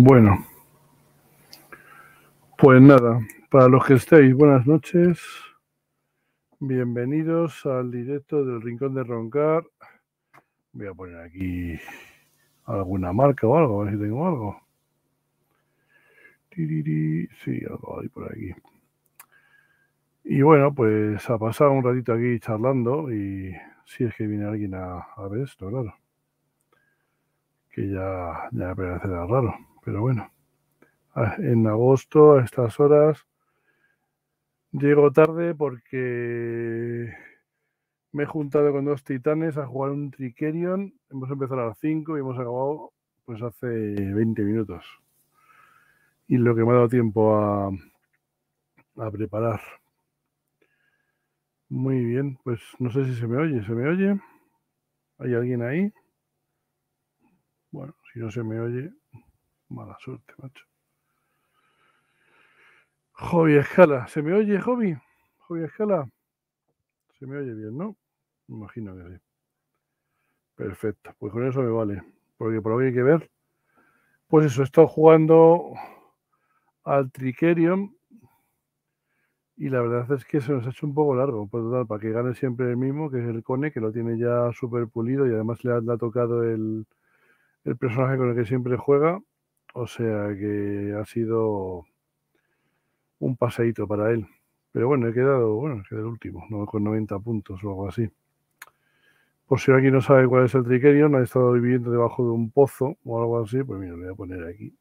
Bueno, pues nada, para los que estéis, buenas noches. Bienvenidos al directo del Rincón de Roncar. Voy a poner aquí alguna marca o algo, a ver si tengo algo. Sí, algo hay por aquí. Y bueno, pues ha pasado un ratito aquí charlando y si es que viene alguien a, a ver esto, claro. Que ya, ya me parecerá raro, pero bueno. En agosto, a estas horas, llego tarde porque me he juntado con dos titanes a jugar un Trickerion. Hemos empezado a las 5 y hemos acabado pues hace 20 minutos. Y lo que me ha dado tiempo a, a preparar. Muy bien, pues no sé si se me oye. ¿Se me oye? ¿Hay alguien ahí? Bueno, si no se me oye, mala suerte, macho. Hobby Escala, ¿se me oye, Hobby? Hobby Escala, se me oye bien, ¿no? Me imagino que sí. Perfecto, pues con eso me vale. Porque por lo que hay que ver, pues eso, he estado jugando al Trickerion y la verdad es que se nos ha hecho un poco largo. Pues total, para que gane siempre el mismo, que es el Cone, que lo tiene ya súper pulido y además le ha, le ha tocado el, el personaje con el que siempre juega. O sea que ha sido un paseíto para él. Pero bueno, he quedado, bueno, quedado el último, ¿no? con 90 puntos o algo así. Por si alguien no sabe cuál es el Trickerion, ha estado viviendo debajo de un pozo o algo así, pues mira, le voy a poner aquí.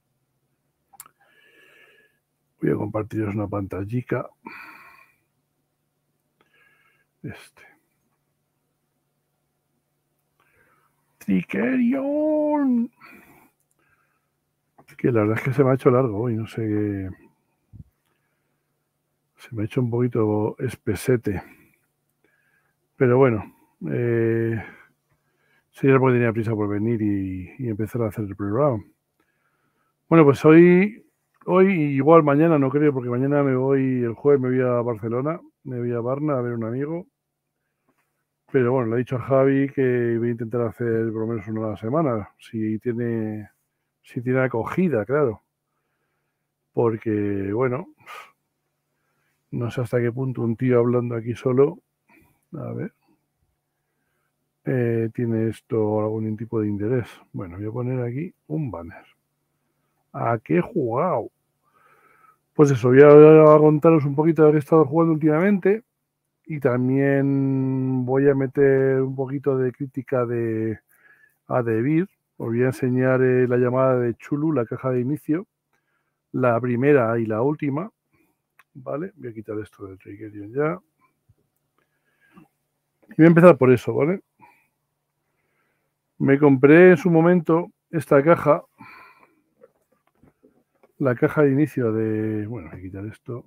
Voy a compartiros una pantallica. Este. Trickerion. Que la verdad es que se me ha hecho largo hoy, no sé qué. Se me ha hecho un poquito espesete. Pero bueno, eh, sería porque tenía prisa por venir y, empezar a hacer el programa. Bueno, pues hoy, hoy igual mañana no creo, porque mañana me voy, el jueves me voy a Barcelona, me voy a Barna a ver un amigo. Pero bueno, le he dicho a Javi que voy a intentar hacer por lo menos una la semana, si tiene, si tiene acogida, claro. Porque, bueno, no sé hasta qué punto un tío hablando aquí solo, a ver, eh, tiene esto algún tipo de interés. Bueno, voy a poner aquí un banner. ¿A qué he jugado? Pues eso, voy a contaros un poquito de lo que he estado jugando últimamente y también voy a meter un poquito de crítica de a Debir. Os voy a enseñar eh, la llamada de Chulu, la caja de inicio, la primera y la última. ¿Vale? Voy a quitar esto del Trickerion ya. Y voy a empezar por eso, ¿vale? Me compré en su momento esta caja, la caja de inicio de. Bueno, voy a quitar esto.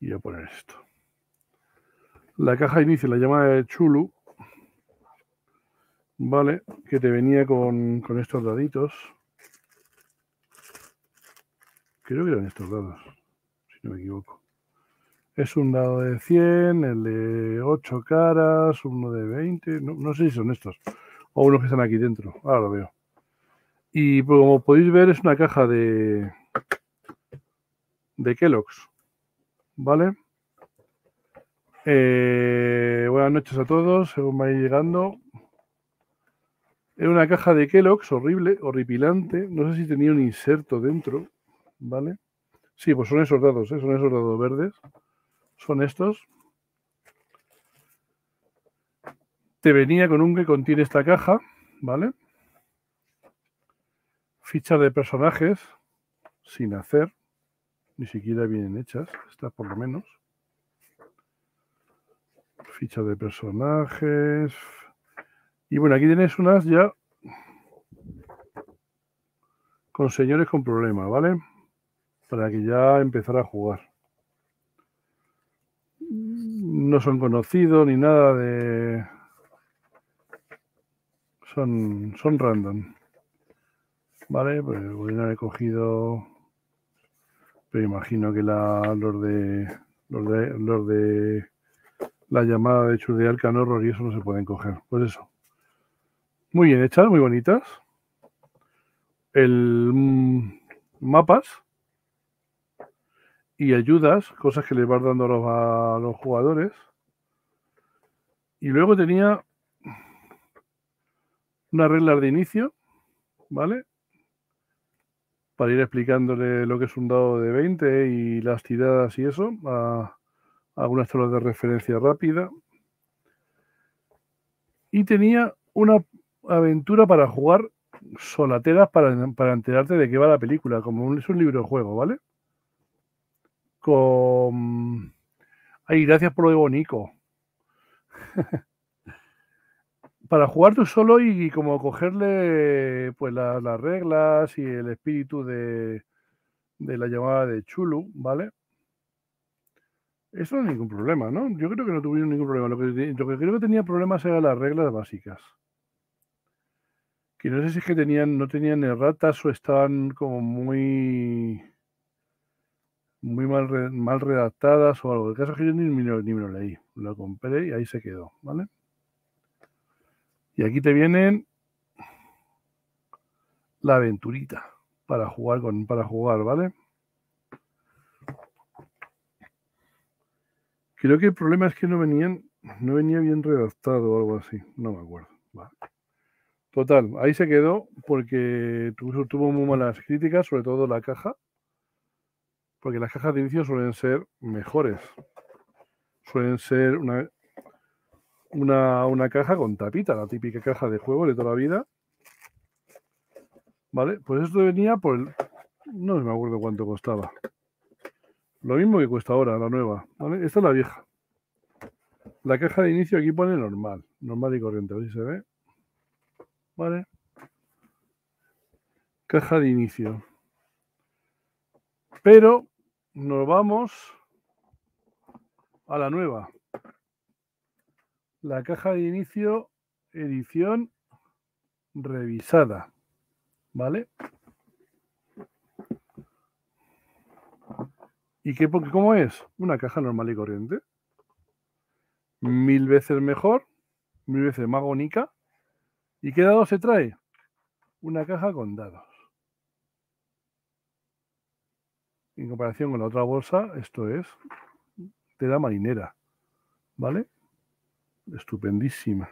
Y voy a poner esto. La caja de inicio, la llamada de Chulu, ¿vale? Que te venía con, con estos daditos. Creo que eran estos dados, si no me equivoco. Es un dado de 100, el de 8 caras, uno de 20, no, no sé si son estos, o unos que están aquí dentro, ahora lo veo. Y como podéis ver es una caja de, de Kellogg's, ¿vale? Eh, buenas noches a todos, según vais llegando. Era una caja de Kellogg's horrible, horripilante, no sé si tenía un inserto dentro, ¿vale? Sí, pues son esos dados, ¿eh? son esos dados verdes son estos. Te venía con un que contiene esta caja, ¿vale? Fichas de personajes sin hacer, ni siquiera vienen hechas, estas por lo menos. Fichas de personajes. Y bueno, aquí tienes unas ya con señores con problema, ¿vale? Para que ya empezara a jugar no son conocidos ni nada de. Son, son random. Vale, pues bueno, he cogido. Pero imagino que la, los de. Los de. Los de la llamada de Churdeal Canorro y eso no se pueden coger. Pues eso. Muy bien hechas, muy bonitas. El mm, mapas y ayudas, cosas que les vas dando a los, a los jugadores. Y luego tenía unas reglas de inicio, ¿vale? Para ir explicándole lo que es un dado de 20 y las tiradas y eso, a, algunas tablas de referencia rápida. Y tenía una aventura para jugar solateras para, para enterarte de qué va la película, como un, es un libro de juego, ¿vale? Con... Ay, gracias por lo de Bonico. para jugar tú solo y, como cogerle pues las reglas y el espíritu de, de la llamada de Chulu, ¿vale? Eso no es ningún problema, ¿no? Yo creo que no tuvieron ningún problema. Lo que, lo que creo que tenía problemas eran las reglas básicas. Que no sé si es que tenían, no tenían erratas o estaban como muy muy mal, mal redactadas o algo. El caso es que yo ni, ni, ni me lo leí. Lo compré y ahí se quedó, ¿vale? Y aquí te vienen la aventurita para jugar con para jugar, ¿vale? Creo que el problema es que no venían no venía bien redactado o algo así, no me acuerdo. Vale. Total, ahí se quedó porque tuvo, muy malas críticas, sobre todo la caja, porque las cajas de inicio suelen ser mejores. Suelen ser una, una, una caja con tapita, la típica caja de juego de toda la vida. ¿Vale? Pues esto venía por el... No me acuerdo cuánto costaba. Lo mismo que cuesta ahora, la nueva. ¿vale? Esta es la vieja. La caja de inicio aquí pone normal. Normal y corriente. A se ve. ¿Vale? Caja de inicio. Pero nos vamos a la nueva la caja de inicio, edición revisada. ¿Vale? ¿Y qué, cómo es? Una caja normal y corriente. Mil veces mejor, mil veces más bonita. ¿Y qué dados se trae? Una caja con dados. En comparación con la otra bolsa, esto es tela marinera. ¿Vale? estupendísima.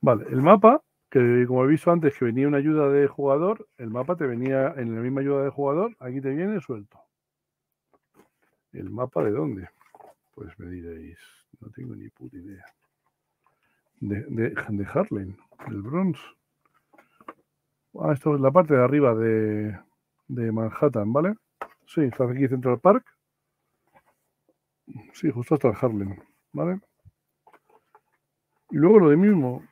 Vale, el mapa, que como he visto antes que venía una ayuda de jugador, el mapa te venía en la misma ayuda de jugador, aquí te viene suelto. ¿El mapa de dónde? Pues me diréis, no tengo ni puta idea. De, de, Harlem, del Bronx. Ah, esto es la parte de arriba de, de Manhattan, ¿vale? Sí, está aquí Central Park. Sí, justo hasta Harlem, ¿vale? Y luego lo de mismo.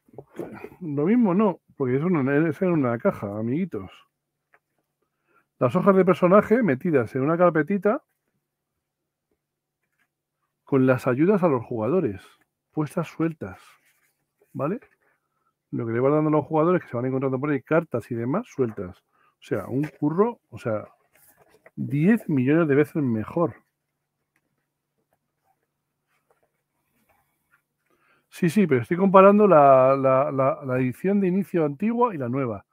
Lo mismo no, porque eso no es una caja, amiguitos. Las hojas de personaje metidas en una carpetita con las ayudas a los jugadores, puestas sueltas. ¿Vale? Lo que le van dando a los jugadores que se van encontrando por ahí cartas y demás sueltas. O sea, un curro, o sea, 10 millones de veces mejor. Sí, sí, pero estoy comparando la, la, la, edición de inicio antigua y la nueva.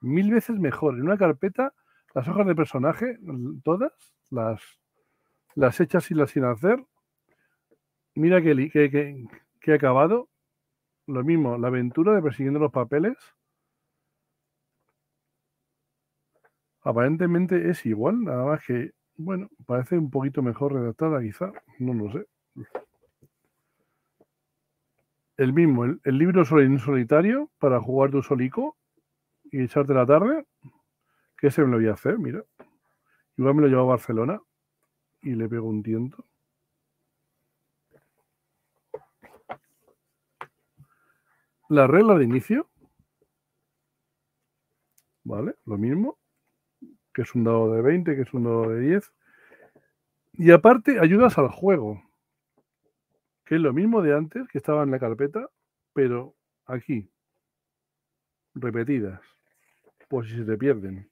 Mil veces mejor. En una carpeta, las hojas de personaje, todas, las, las hechas y las sin hacer. Mira que, que, que, que acabado. Lo mismo, la aventura de persiguiendo los papeles. Aparentemente es igual, nada más que, bueno, parece un poquito mejor redactada quizá, no lo sé el mismo, el, libro en solitario para jugar tu solico y echarte la tarde, que ese me lo voy a hacer, mira. Igual me lo llevo a Barcelona y le pego un tiento. La regla de inicio, ¿vale? Lo mismo, que es un dado de 20, que es un dado de 10. Y aparte, ayudas al juego que es lo mismo de antes, que estaba en la carpeta, pero aquí, repetidas, por si se te pierden.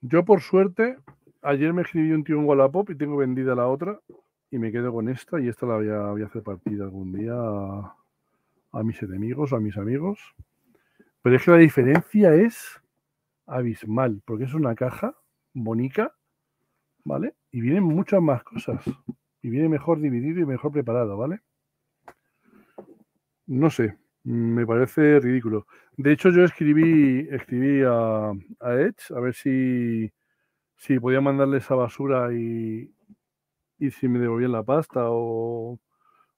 Yo, por suerte, ayer me escribí un tío en Wallapop y tengo vendida la otra, y me quedo con esta y esta la voy a, voy a hacer partida algún día a, mis enemigos o a mis amigos. Pero es que la diferencia es abismal, porque es una caja bonita, ¿vale? Y vienen muchas más cosas. Y viene mejor dividido y mejor preparado, ¿vale? No sé, me parece ridículo. De hecho, yo escribí, escribí a, a Edge a ver si, si podía mandarle esa basura y, y si me devolvían la pasta o,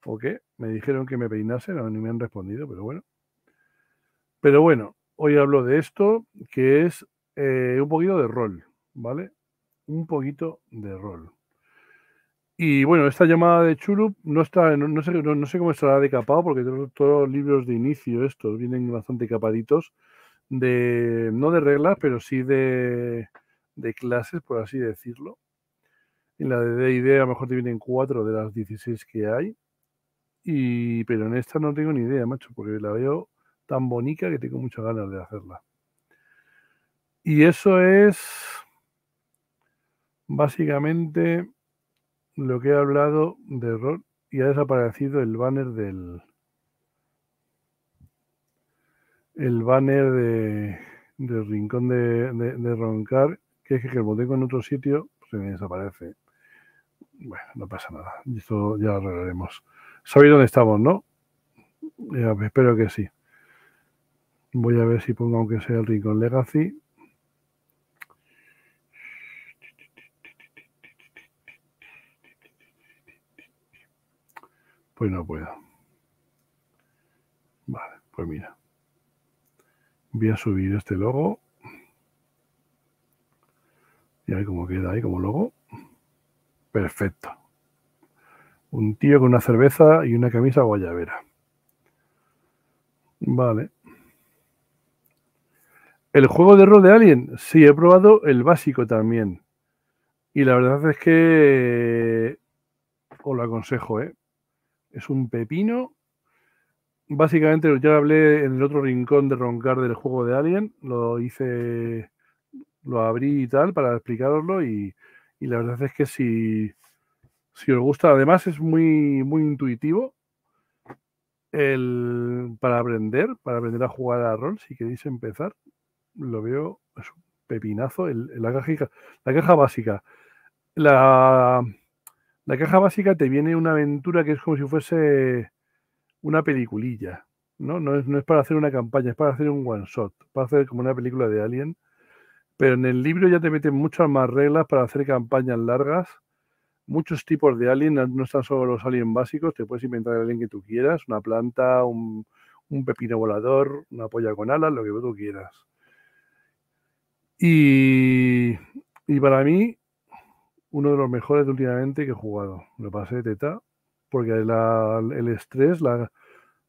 o qué. Me dijeron que me peinase, no, ni me han respondido, pero bueno. Pero bueno, hoy hablo de esto, que es eh, un poquito de rol, ¿vale? Un poquito de rol. Y bueno, esta llamada de Chulup no está, no, sé, no, sé cómo estará decapado, porque todos, los libros de inicio estos vienen bastante capaditos, de, no de reglas, pero sí de, de clases, por así decirlo. En la de D&D a lo mejor te vienen cuatro de las 16 que hay. Y, pero en esta no tengo ni idea, macho, porque la veo tan bonita que tengo muchas ganas de hacerla. Y eso es básicamente lo que he hablado de rol y ha desaparecido el banner del el banner de, del rincón de, de, roncar que es que como tengo en otro sitio pues se me desaparece bueno no pasa nada esto ya lo arreglaremos sabéis dónde estamos no espero que sí voy a ver si pongo aunque sea el rincón legacy Pues no puedo. Vale, pues mira. Voy a subir este logo. Y ahí como queda ahí como logo. Perfecto. Un tío con una cerveza y una camisa guayabera. Vale. El juego de rol de Alien, sí, he probado el básico también. Y la verdad es que os lo aconsejo, ¿eh? es un pepino. Básicamente, ya hablé en el otro rincón de roncar del juego de Alien, lo hice, lo abrí y tal para explicaroslo y, la verdad es que si, si os gusta, además es muy, muy intuitivo el, para aprender, para aprender a jugar a rol, si queréis empezar, lo veo, es un pepinazo, la, caja, la caja básica. La, la caja básica te viene una aventura que es como si fuese una peliculilla, ¿no? No es, no es para hacer una campaña, es para hacer un one shot, para hacer como una película de Alien. Pero en el libro ya te meten muchas más reglas para hacer campañas largas, muchos tipos de alien, no están solo los aliens básicos, te puedes inventar el alien que tú quieras, una planta, un, un pepino volador, una polla con alas, lo que tú quieras. Y, y para mí, uno de los mejores de últimamente que he jugado. Lo pasé de teta, porque el estrés, la,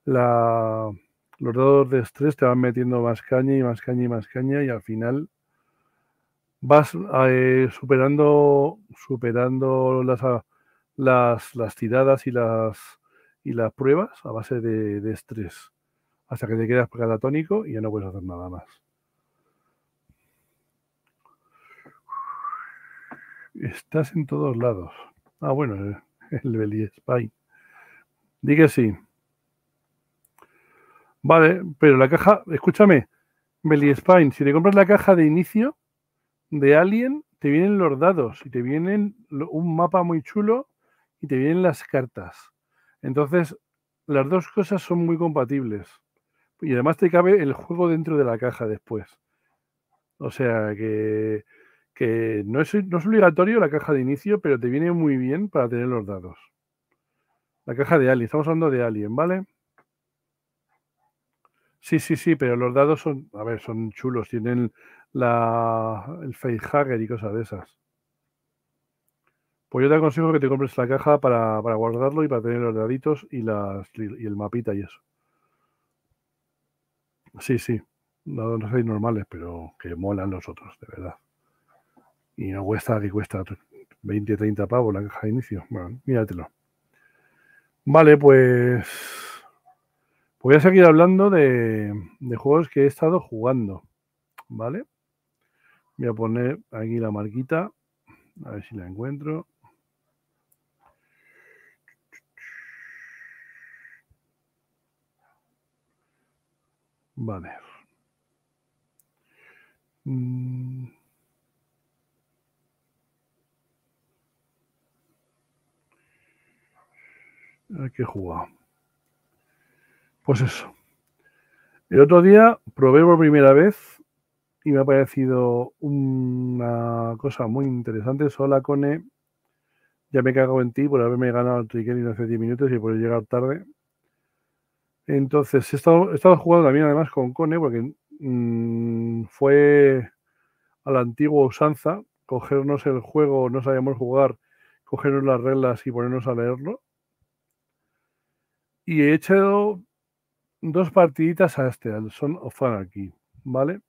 los dados de estrés te van metiendo más caña y más caña y más caña y al final vas eh, superando superando las, las, las, tiradas y las y las pruebas a base de, de estrés hasta que te quedas catatónico y ya no puedes hacer nada más. Estás en todos lados. Ah, bueno, el Belly Spy. Di que sí. Vale, pero la caja, escúchame, Belly Spine, si te compras la caja de inicio de Alien, te vienen los dados y te vienen un mapa muy chulo y te vienen las cartas. Entonces, las dos cosas son muy compatibles. Y además te cabe el juego dentro de la caja después. O sea que que no es, no es obligatorio la caja de inicio, pero te viene muy bien para tener los dados. La caja de Alien, estamos hablando de Alien, ¿vale? Sí, sí, sí, pero los dados son, a ver, son chulos, tienen la, el facehugger y cosas de esas. Pues yo te aconsejo que te compres la caja para, guardarlo y para tener los daditos y, las, y el mapita y eso. Sí, sí, dados no seis normales, pero que molan los otros, de verdad. Y no cuesta, que cuesta 20, 30 pavos la caja de inicio. Bueno, míratelo. Vale, pues voy a seguir hablando de, juegos que he estado jugando. ¿Vale? Voy a poner aquí la marquita, a ver si la encuentro. Vale. Mm. Hay que jugar. Pues eso. El otro día probé por primera vez y me ha parecido una cosa muy interesante. Sola Cone, ya me cago en ti por haberme ganado el Trickering hace 10 minutos y por llegar tarde. Entonces, he estado, he estado jugando también además con Cone porque mm, fue a la antigua usanza cogernos el juego, no sabíamos jugar, cogernos las reglas y ponernos a leerlo. Y he hecho dos partiditas a este, al Son of Anarchy, ¿vale?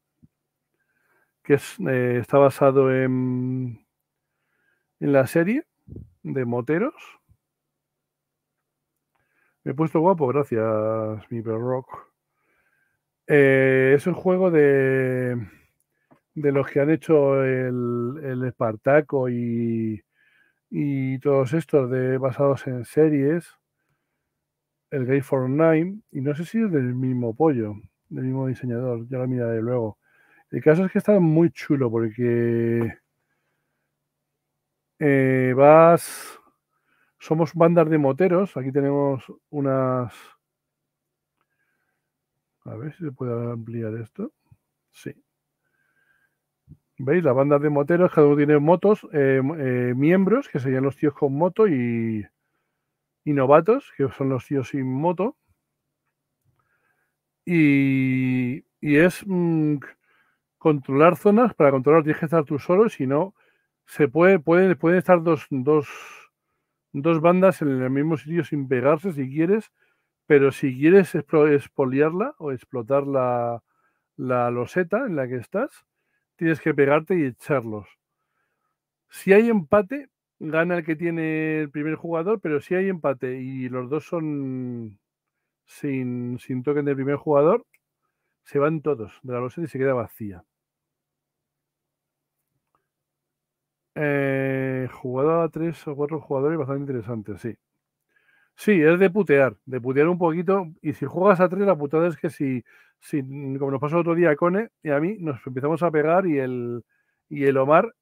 Que eh, está basado en, en la serie de moteros. Me he puesto guapo, gracias, mi rock. Eh, es un juego de, de los que han hecho el, el Espartaco y, y todos estos de, basados en series el Gay for Nine, y no sé si es del mismo pollo, del mismo diseñador, ya lo miraré luego. El caso es que está muy chulo porque eh, vas. Somos bandas de moteros. Aquí tenemos unas. A ver si se puede ampliar esto. Sí. ¿Veis? Las bandas de moteros, cada uno tiene motos, eh, eh, miembros, que serían los tíos con moto, y, y novatos, que son los tíos sin moto. Y, es mm, controlar zonas. Para controlar tienes que estar tú solo, si no, se puede, pueden, pueden estar dos, dos, dos bandas en el mismo sitio sin pegarse si quieres, pero si quieres expoliarla o explotar la, la loseta en la que estás, tienes que pegarte y echarlos. Si hay empate, gana el que tiene el primer jugador, pero si hay empate y los dos son sin, sin token del primer jugador, se van todos de la losa y se queda vacía. Eh, jugada a tres o cuatro jugadores bastante interesante, sí. Sí, es de putear, de putear un poquito. Y si juegas a tres, la putada es que si, si como nos pasó otro día a Cone y a mí, nos empezamos a pegar y el, y el Omar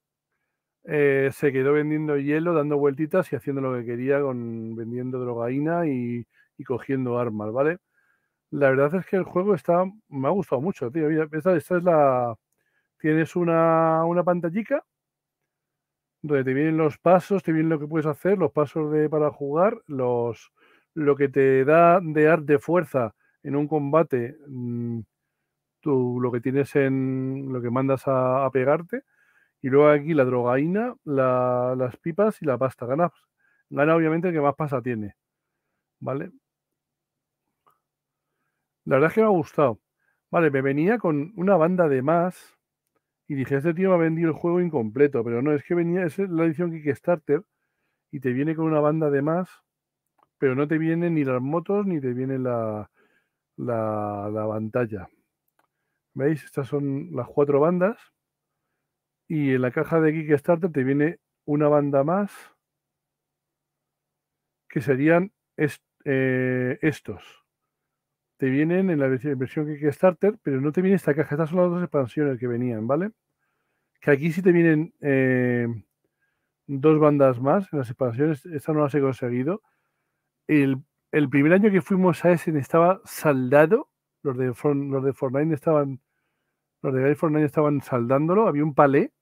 eh, se quedó vendiendo hielo, dando vueltitas y haciendo lo que quería, con vendiendo drogaína y, cogiendo armas, ¿vale? La verdad es que el juego está, me ha gustado mucho, tío. esta, es la, tienes una, una donde te vienen los pasos, te vienen lo que puedes hacer, los pasos de, para jugar, los, lo que te da de arte fuerza en un combate, mm, tú, lo que tienes en lo que mandas a pegarte y luego aquí la drogaína, las pipas y la pasta. Gana, gana obviamente el que más pasta tiene. ¿Vale? La verdad es que me ha gustado. Vale, me venía con una banda de más y dije, este tío me ha vendido el juego incompleto, pero no, es que venía, es la edición Kickstarter y te viene con una banda de más, pero no te vienen ni las motos ni te viene la, la, la pantalla. ¿Veis? Estas son las cuatro bandas y en la caja de Kickstarter te viene una banda más que serían eh, estos. Te vienen en la versión Kickstarter, pero no te viene esta caja. Estas son las dos expansiones que venían, ¿vale? Que aquí sí te vienen eh, dos bandas más en las expansiones. Esta no las he conseguido. El, primer año que fuimos a ese estaba saldado. Los de, los de Fortnite estaban. Los de Fortnite estaban saldándolo. Había un palé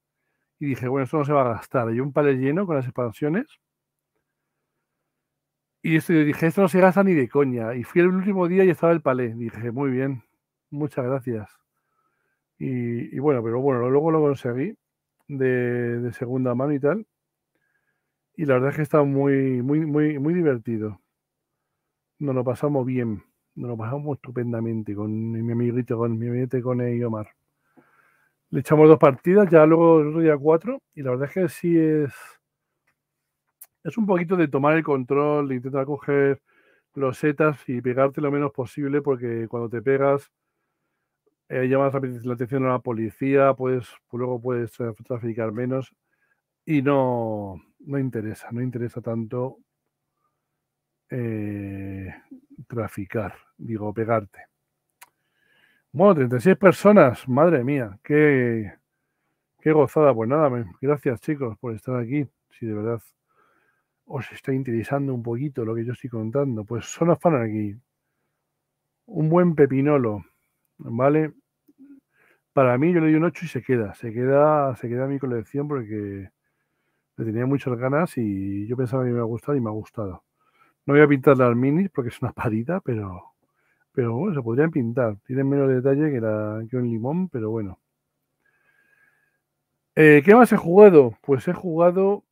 y dije, bueno, esto no se va a gastar. Hay un palé lleno con las expansiones. Y esto, dije, esto no se gasta ni de coña. Y fui el último día y estaba el palé. Dije, muy bien, muchas gracias. Y, bueno, pero bueno, luego lo conseguí de, segunda mano y tal. Y la verdad es que está muy, muy, muy, muy divertido. Nos lo pasamos bien. Nos lo pasamos estupendamente con mi amiguito, con mi amiguete con Omar. Le echamos dos partidas, ya luego el día cuatro, y la verdad es que sí es. Es un poquito de tomar el control, de intentar coger los setas y pegarte lo menos posible, porque cuando te pegas, eh, llamas la atención a la policía, pues, luego puedes traficar menos y no, no interesa, no interesa tanto eh, traficar, digo, pegarte. Bueno, 36 personas, madre mía, qué, qué gozada. Pues nada, gracias chicos por estar aquí. Si de verdad os está interesando un poquito lo que yo estoy contando, pues son fan aquí. Un buen pepinolo, ¿vale? Para mí yo le doy un 8 y se queda, se queda, se queda mi colección porque le tenía muchas ganas y yo pensaba que me iba a gustar y me ha gustado. No voy a pintar las minis porque es una parida, pero, pero bueno, se podrían pintar. Tienen menos detalle que, la, que un limón, pero bueno. Eh, ¿Qué más he jugado? Pues he jugado,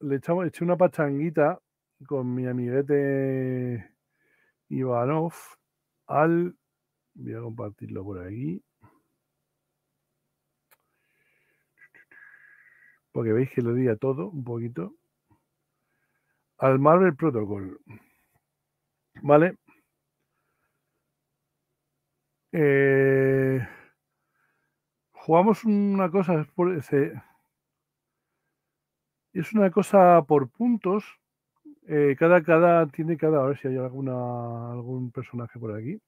le echamos, eché una pachanguita con mi amiguete Ivanov al. Voy a compartirlo por aquí. Porque veis que lo di a todo un poquito. Al Marvel Protocol. ¿Vale? Eh, jugamos una cosa, es una cosa por puntos. Eh, cada, cada, tiene cada, a ver si hay alguna, algún personaje por aquí.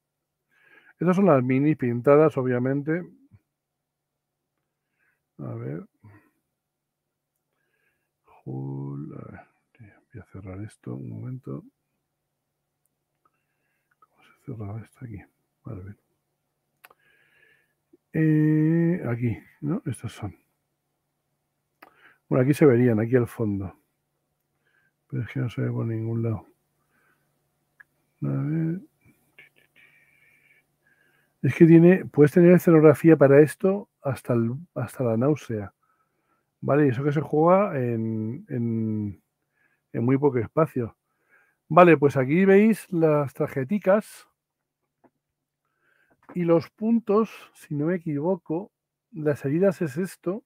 Estas son las minis pintadas, obviamente. A ver. Voy a cerrar esto un momento. ¿Cómo se cerraba esto aquí? Vale, ver. Eh, aquí, ¿no? Estos son. Bueno, aquí se verían, aquí al fondo. Pero es que no se ve por ningún lado. A ver. Es que tiene, puedes tener escenografía para esto hasta, hasta la náusea. ¿Vale? Y eso que se juega en, en, en muy poco espacio. Vale, pues aquí veis las tarjeticas y los puntos, si no me equivoco, las heridas es esto.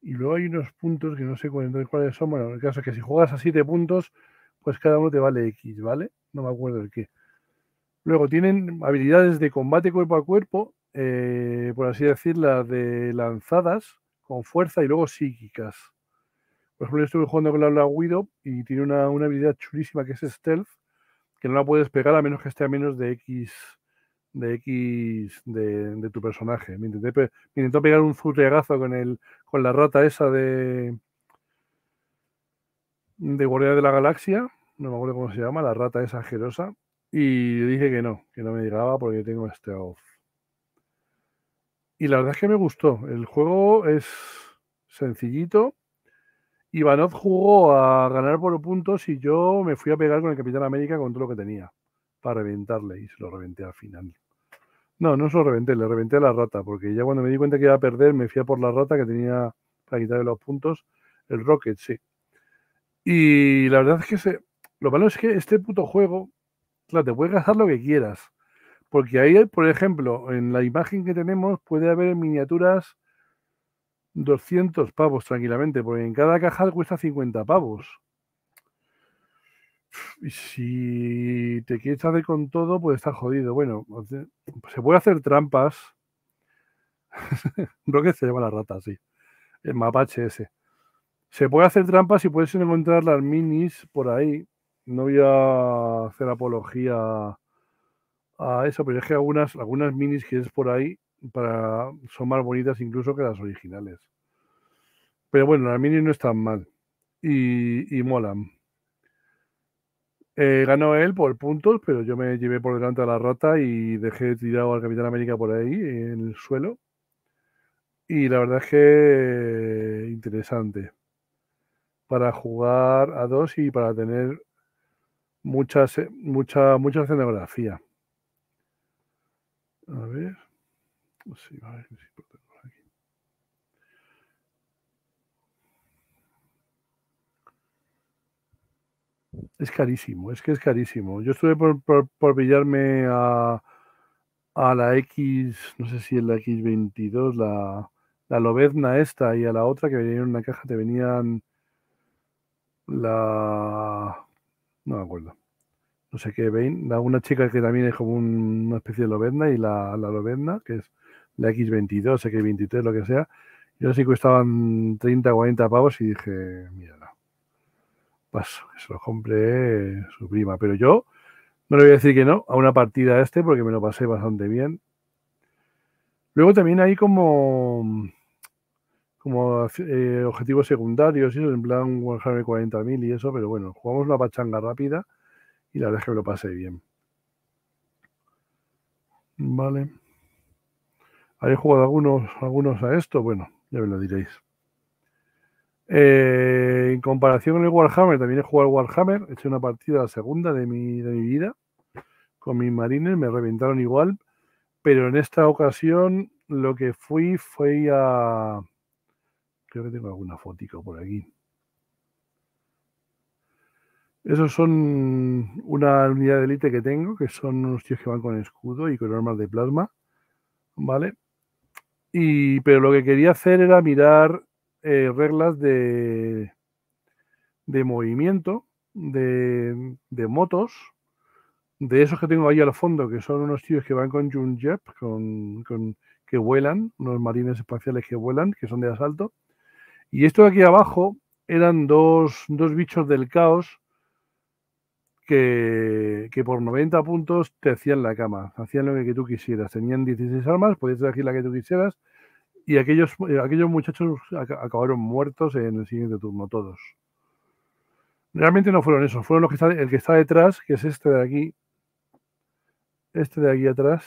Y luego hay unos puntos que no sé cuáles son. Bueno, el caso es que si juegas a 7 puntos, pues cada uno te vale X, ¿vale? No me acuerdo el qué. Luego tienen habilidades de combate cuerpo a cuerpo, eh, por así decirlo, de lanzadas con fuerza y luego psíquicas. Por ejemplo, yo estuve jugando con la Black Widow y tiene una, una, habilidad chulísima que es stealth, que no la puedes pegar a menos que esté a menos de X de X de, tu personaje. Me, intenté, intentó pegar un furriagazo con el con la rata esa de de Guardia de la Galaxia, no me acuerdo cómo se llama, la rata esa asquerosa, y dije que no, que no me llegaba porque tengo este off. Y la verdad es que me gustó. El juego es sencillito. Ivanov jugó a ganar por puntos y yo me fui a pegar con el Capitán América con todo lo que tenía para reventarle y se lo reventé al final. No, no se lo reventé, le reventé a la rata, porque ya cuando me di cuenta que iba a perder, me fui a por la rata que tenía para quitarle los puntos. El Rocket, sí. Y la verdad es que lo malo es que este puto juego, claro, te puedes gastar lo que quieras. Porque ahí, por ejemplo, en la imagen que tenemos puede haber miniaturas 200 pavos tranquilamente, porque en cada caja cuesta 50 pavos. Si te quieres hacer con todo, pues está jodido. Bueno, se puede hacer trampas. Rocket se llama la rata, sí. El mapache ese. Se puede hacer trampas y puedes encontrar las minis por ahí. No voy a hacer apología a eso, pero es que algunas, algunas minis que es por ahí para, son más bonitas incluso que las originales. Pero bueno, las minis no están mal y, y molan. Eh, ganó él por puntos, pero yo me llevé por delante a la rata y dejé tirado al Capitán América por ahí en el suelo. Y la verdad es que interesante para jugar a dos y para tener mucha, mucha, mucha escenografía. A ver. Sí, a ver Es carísimo, es que es carísimo. Yo estuve por, por, pillarme a, a, la X, no sé si es la X22, la, la Lobezna esta y a la otra que venía en una caja, te venían la... no me acuerdo no sé qué, vein, una chica que también es como una especie de lobezna y la, la lobezna, que es la X22, X23, lo que sea, yo sí costaban 30, 40 pavos y dije, mira, paso, que se lo compré su prima, pero yo no le voy a decir que no a una partida este porque me lo pasé bastante bien Luego también hay como, como eh, objetivos secundarios, y eso, en plan Warhammer 40.000 y eso, pero bueno, jugamos una pachanga rápida y la verdad es que me lo pasé bien. Vale. ¿Habéis jugado algunos, algunos a esto? Bueno, ya me lo diréis. Eh, en comparación con el Warhammer, también he jugado al Warhammer. He hecho una partida, la segunda de mi, de mi vida, con mis marines. Me reventaron igual. Pero en esta ocasión lo que fui fue a... Creo que tengo alguna fotico por aquí. Esos son una unidad de élite que tengo, que son unos tíos que van con escudo y con armas de plasma. ¿Vale? Y, pero lo que quería hacer era mirar eh, reglas de, de movimiento, de, de, motos, de esos que tengo ahí al fondo, que son unos tíos que van con Junjep, con, con, que vuelan, unos marines espaciales que vuelan, que son de asalto. Y esto de aquí abajo eran dos, dos bichos del caos que, que, por 90 puntos te hacían la cama, hacían lo que tú quisieras. Tenían 16 armas, podías elegir la que tú quisieras, y aquellos, eh, aquellos muchachos acabaron muertos en el siguiente turno, todos. Realmente no fueron esos, fueron los que está, el que está detrás, que es este de aquí, este de aquí atrás,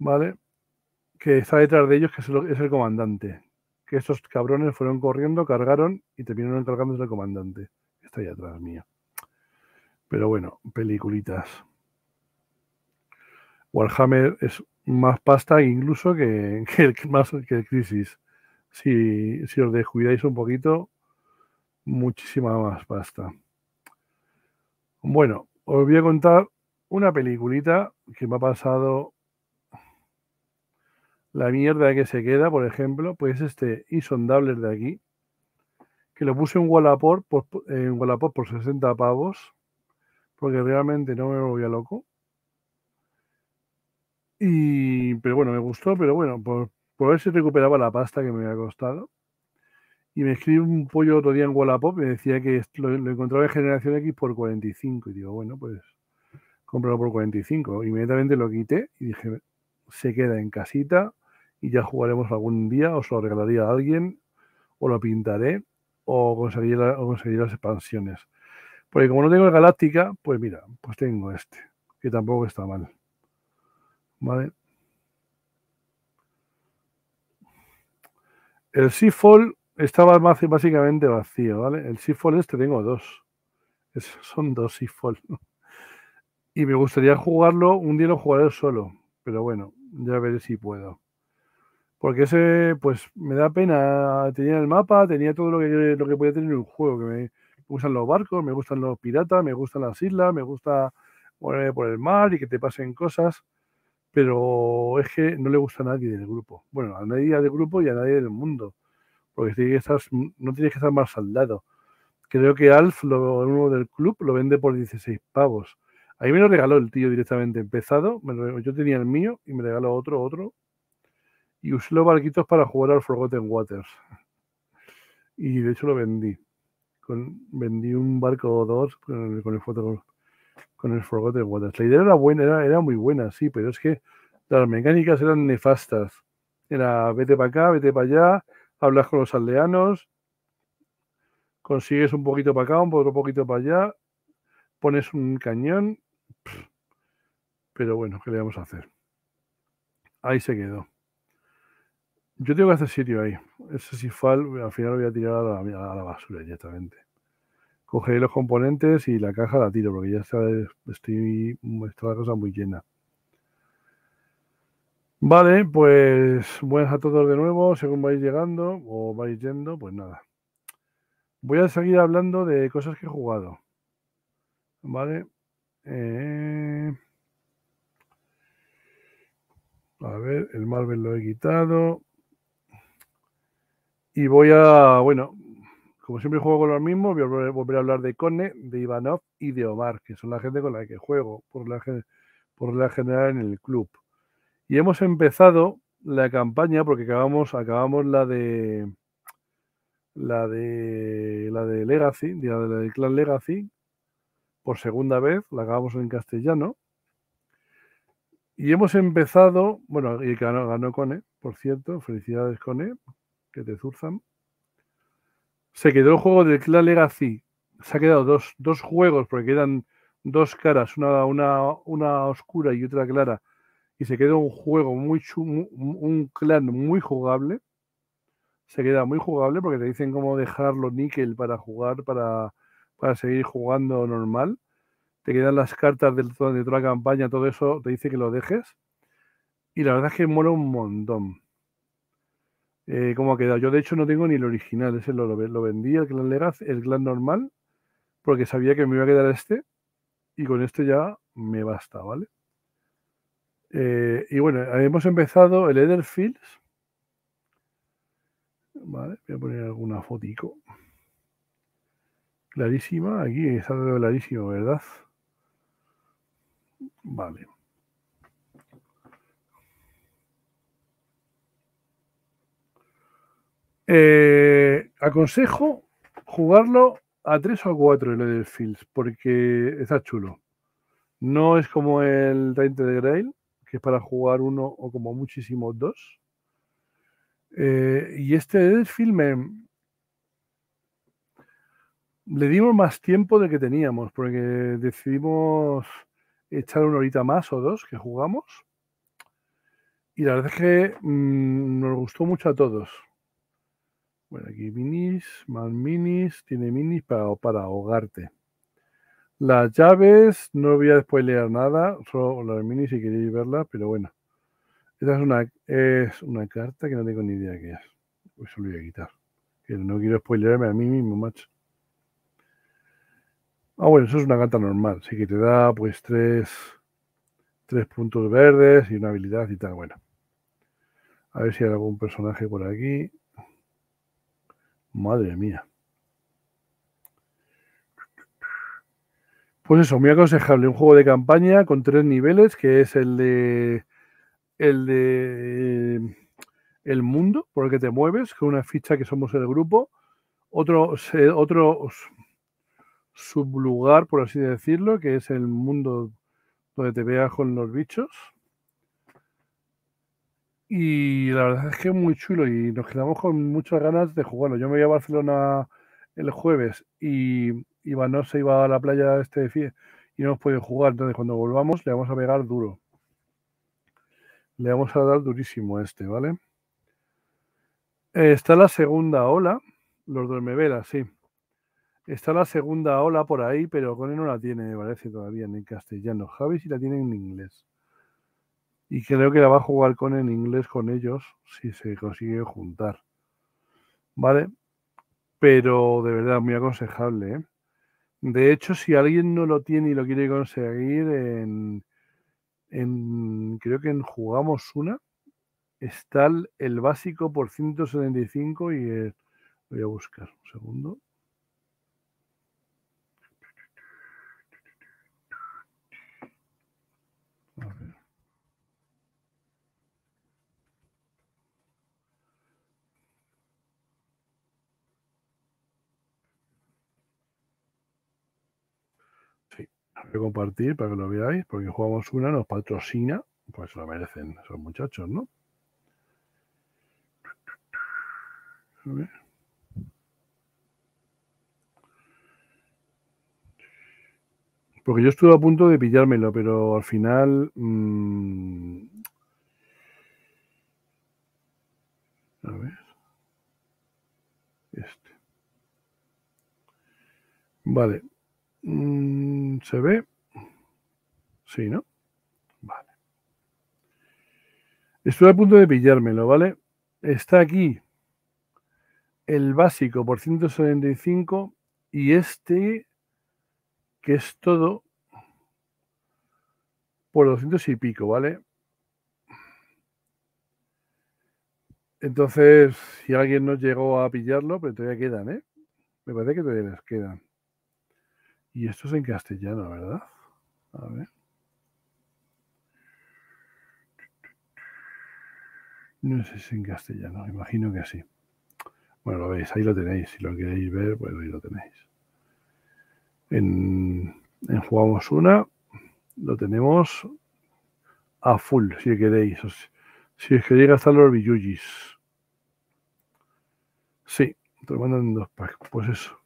¿vale? Que está detrás de ellos, que es el, comandante. Que estos cabrones fueron corriendo, cargaron y terminaron encargándose del comandante está ahí atrás mío. Pero bueno, peliculitas. Warhammer es más pasta incluso que, el, más, que el Crisis. Si, si os descuidáis un poquito, muchísima más pasta. Bueno, os voy a contar una peliculita que me ha pasado la mierda que se queda, por ejemplo, pues este Isondables de aquí, que lo puse en Wallapop por, en Wallapop por 60 pavos, porque realmente no me volvía loco. Y, pero bueno, me gustó, pero bueno, por, por ver si recuperaba la pasta que me había costado. Y me escribí un pollo otro día en Wallapop y me decía que lo, encontraba en Generación X por 45. Y digo, bueno, pues cómpralo por 45. Inmediatamente lo quité y dije, se queda en casita y ya jugaremos algún día, os lo regalaría a alguien o lo pintaré o conseguir, o conseguir las expansiones. Porque como no tengo Galáctica, pues mira, pues tengo este, que tampoco está mal. ¿Vale? El Seafall estaba básicamente vacío, ¿vale? El Seafall este tengo dos. Son dos Seafall. Y me gustaría jugarlo, un día lo jugaré solo, pero bueno, ya veré si puedo. Porque ese, pues me da pena. Tenía el mapa, tenía todo lo que, lo que podía tener un juego. Que me, gustan los barcos, me gustan los piratas, me gustan las islas, me gusta poner por el mar y que te pasen cosas. Pero es que no le gusta a nadie del grupo. Bueno, a nadie del grupo y a nadie del mundo. Porque que estar, no tienes que estar más saldado. Creo que Alf, lo, uno del club, lo vende por 16 pavos. Ahí me lo regaló el tío directamente empezado. yo tenía el mío y me regaló otro, otro y usé los barquitos para jugar al Forgotten Waters. Y de hecho lo vendí. Con, vendí un barco o dos con el, con el, foto, con el Forgotten Waters. La idea era buena, era, muy buena, sí, pero es que las mecánicas eran nefastas. Era vete para acá, vete para allá, hablas con los aldeanos, consigues un poquito para acá, un otro poquito para allá, pones un cañón. Pero bueno, ¿qué le vamos a hacer? Ahí se quedó. Yo tengo que hacer sitio ahí. Ese Sifal al final lo voy a tirar a la basura directamente. Cogeré los componentes y la caja la tiro porque ya está, estoy, está la cosa muy llena. Vale, pues buenas a todos de nuevo, según vais llegando o vais yendo, pues nada. Voy a seguir hablando de cosas que he jugado. Vale. Eh... A ver, el Marvel lo he quitado. Y voy a, bueno, como siempre juego con los mismos, voy a volver a hablar de Cone, de Ivanov y de Omar, que son la gente con la que juego por la, la general en el club. Y hemos empezado la campaña porque acabamos, acabamos la de la de la de Legacy, la del clan Legacy, por segunda vez, la acabamos en castellano. Y hemos empezado, bueno, y ganó, ganó Cone, por cierto, felicidades Cone, que te zurzan. Se quedó el juego del Clan Legacy, se ha quedado dos, dos juegos, porque quedan dos caras, una, una, una oscura y otra clara, y se quedó un juego muy chulo, un clan muy jugable. Se queda muy jugable porque te dicen cómo dejarlo níquel para jugar, para, para seguir jugando normal te quedan las cartas de, de toda la campaña, todo eso te dice que lo dejes. Y la verdad es que mola un montón. Eh, ¿Cómo ha quedado? Yo de hecho no tengo ni el original, ese lo, lo, vendí, el clan Legaz, el clan normal, porque sabía que me iba a quedar este. Y con este ya me basta, ¿vale? Eh, y bueno, hemos empezado el Etherfields. Vale, voy a poner alguna fotico. Clarísima, aquí está clarísimo, ¿verdad? Vale. Eh, aconsejo jugarlo a 3 o a 4 el del Fields, porque está chulo. No es como el Tainted Grail, que es para jugar uno o como muchísimo dos. Eh, y este del me, le dimos más tiempo de que teníamos, porque decidimos echar una horita más o dos que jugamos. Y la verdad es que mmm, nos gustó mucho a todos. Bueno, aquí minis, más minis, tiene minis para, para ahogarte. Las llaves, no voy a spoilear nada, solo las minis si queréis verlas, pero bueno. Esta es una, es una carta que no tengo ni idea qué es. Pues lo voy a quitar. No quiero spoilearme a mí mismo, macho. Ah, bueno, eso es una carta normal. Sí que te da pues tres, tres puntos verdes y una habilidad y tal. Bueno. A ver si hay algún personaje por aquí. Madre mía. Pues eso, muy aconsejable. Un juego de campaña con tres niveles, que es el de. El de. El mundo por el que te mueves, con una ficha que somos el grupo. Otro, otro sublugar, por así decirlo, que es el mundo donde te veas con los bichos. Y la verdad es que es muy chulo y nos quedamos con muchas ganas de jugarlo. Yo me voy a Barcelona el jueves y Iván se iba a la playa este de y no hemos podido jugar. Entonces, cuando volvamos, le vamos a pegar duro. Le vamos a dar durísimo a este, ¿vale? está la segunda ola, los duermeveras, sí. Está la segunda ola por ahí, pero con él no la tiene, me parece, todavía en castellano. Javi sí la tiene en inglés. Y creo que la va a jugar con en inglés con ellos si se consigue juntar. ¿Vale? Pero de verdad, muy aconsejable. ¿eh? De hecho, si alguien no lo tiene y lo quiere conseguir, en, en creo que en Jugamos Una está el, el básico por 175 y eh, voy a buscar un segundo. A compartir para que lo veáis, porque jugamos una, nos patrocina, pues lo merecen esos muchachos, ¿no? Porque yo estuve a punto de pillármelo, pero al final. Mmm, a ver. Este. Vale. Mm, ¿Se ve? Sí, ¿no? Vale. Estoy a punto de pillármelo, ¿vale? Está aquí el básico por 175 y este, que es todo, por 200 y pico, ¿vale? Entonces, si alguien no llegó a pillarlo, pero todavía quedan, ¿eh? Me parece que todavía les quedan. Y esto es en castellano, ¿verdad? A ver. No sé si es en castellano, imagino que sí. Bueno, lo veis, ahí lo tenéis. Si lo queréis ver, pues ahí lo tenéis. En, en Jugamos una, lo tenemos a full, si queréis. Si es que llega hasta los billugis. Sí, te lo mandan en dos packs. Pues eso.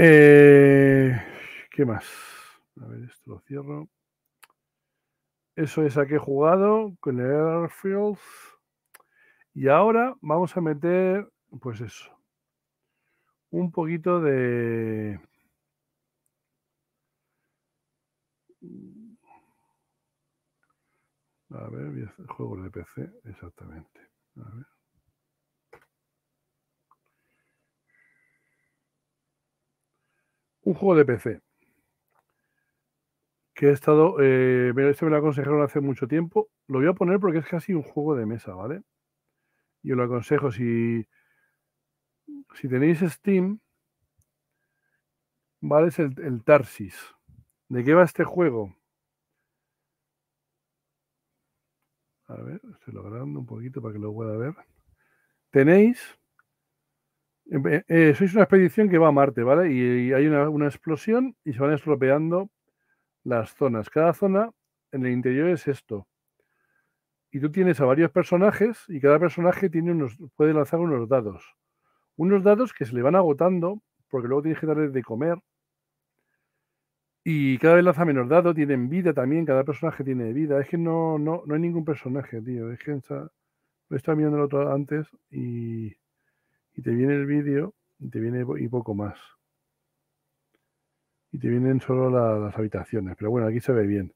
Eh, ¿Qué más? A ver, esto lo cierro. Eso es a que he jugado con el Airfield. Y ahora vamos a meter, pues eso, un poquito de... A ver, juegos de PC, exactamente. A ver. Un juego de PC que he estado, eh, este me lo aconsejaron hace mucho tiempo. Lo voy a poner porque es casi un juego de mesa, ¿vale? Yo lo aconsejo si, si tenéis Steam, ¿vale? Es el, Tarsis. ¿De qué va este juego? A ver, estoy logrando un poquito para que lo pueda ver. Tenéis, eh, sois una expedición que va a Marte, ¿vale? Y, hay una, una, explosión y se van estropeando las zonas. Cada zona en el interior es esto. Y tú tienes a varios personajes y cada personaje tiene unos, puede lanzar unos dados. Unos dados que se le van agotando porque luego tienes que darles de comer. Y cada vez lanza menos dados, tienen vida también, cada personaje tiene vida. Es que no, no, no hay ningún personaje, tío. Es que está, lo estaba mirando el otro antes y, y te viene el vídeo y te viene y poco más y te vienen solo las habitaciones. Pero bueno, aquí se ve bien.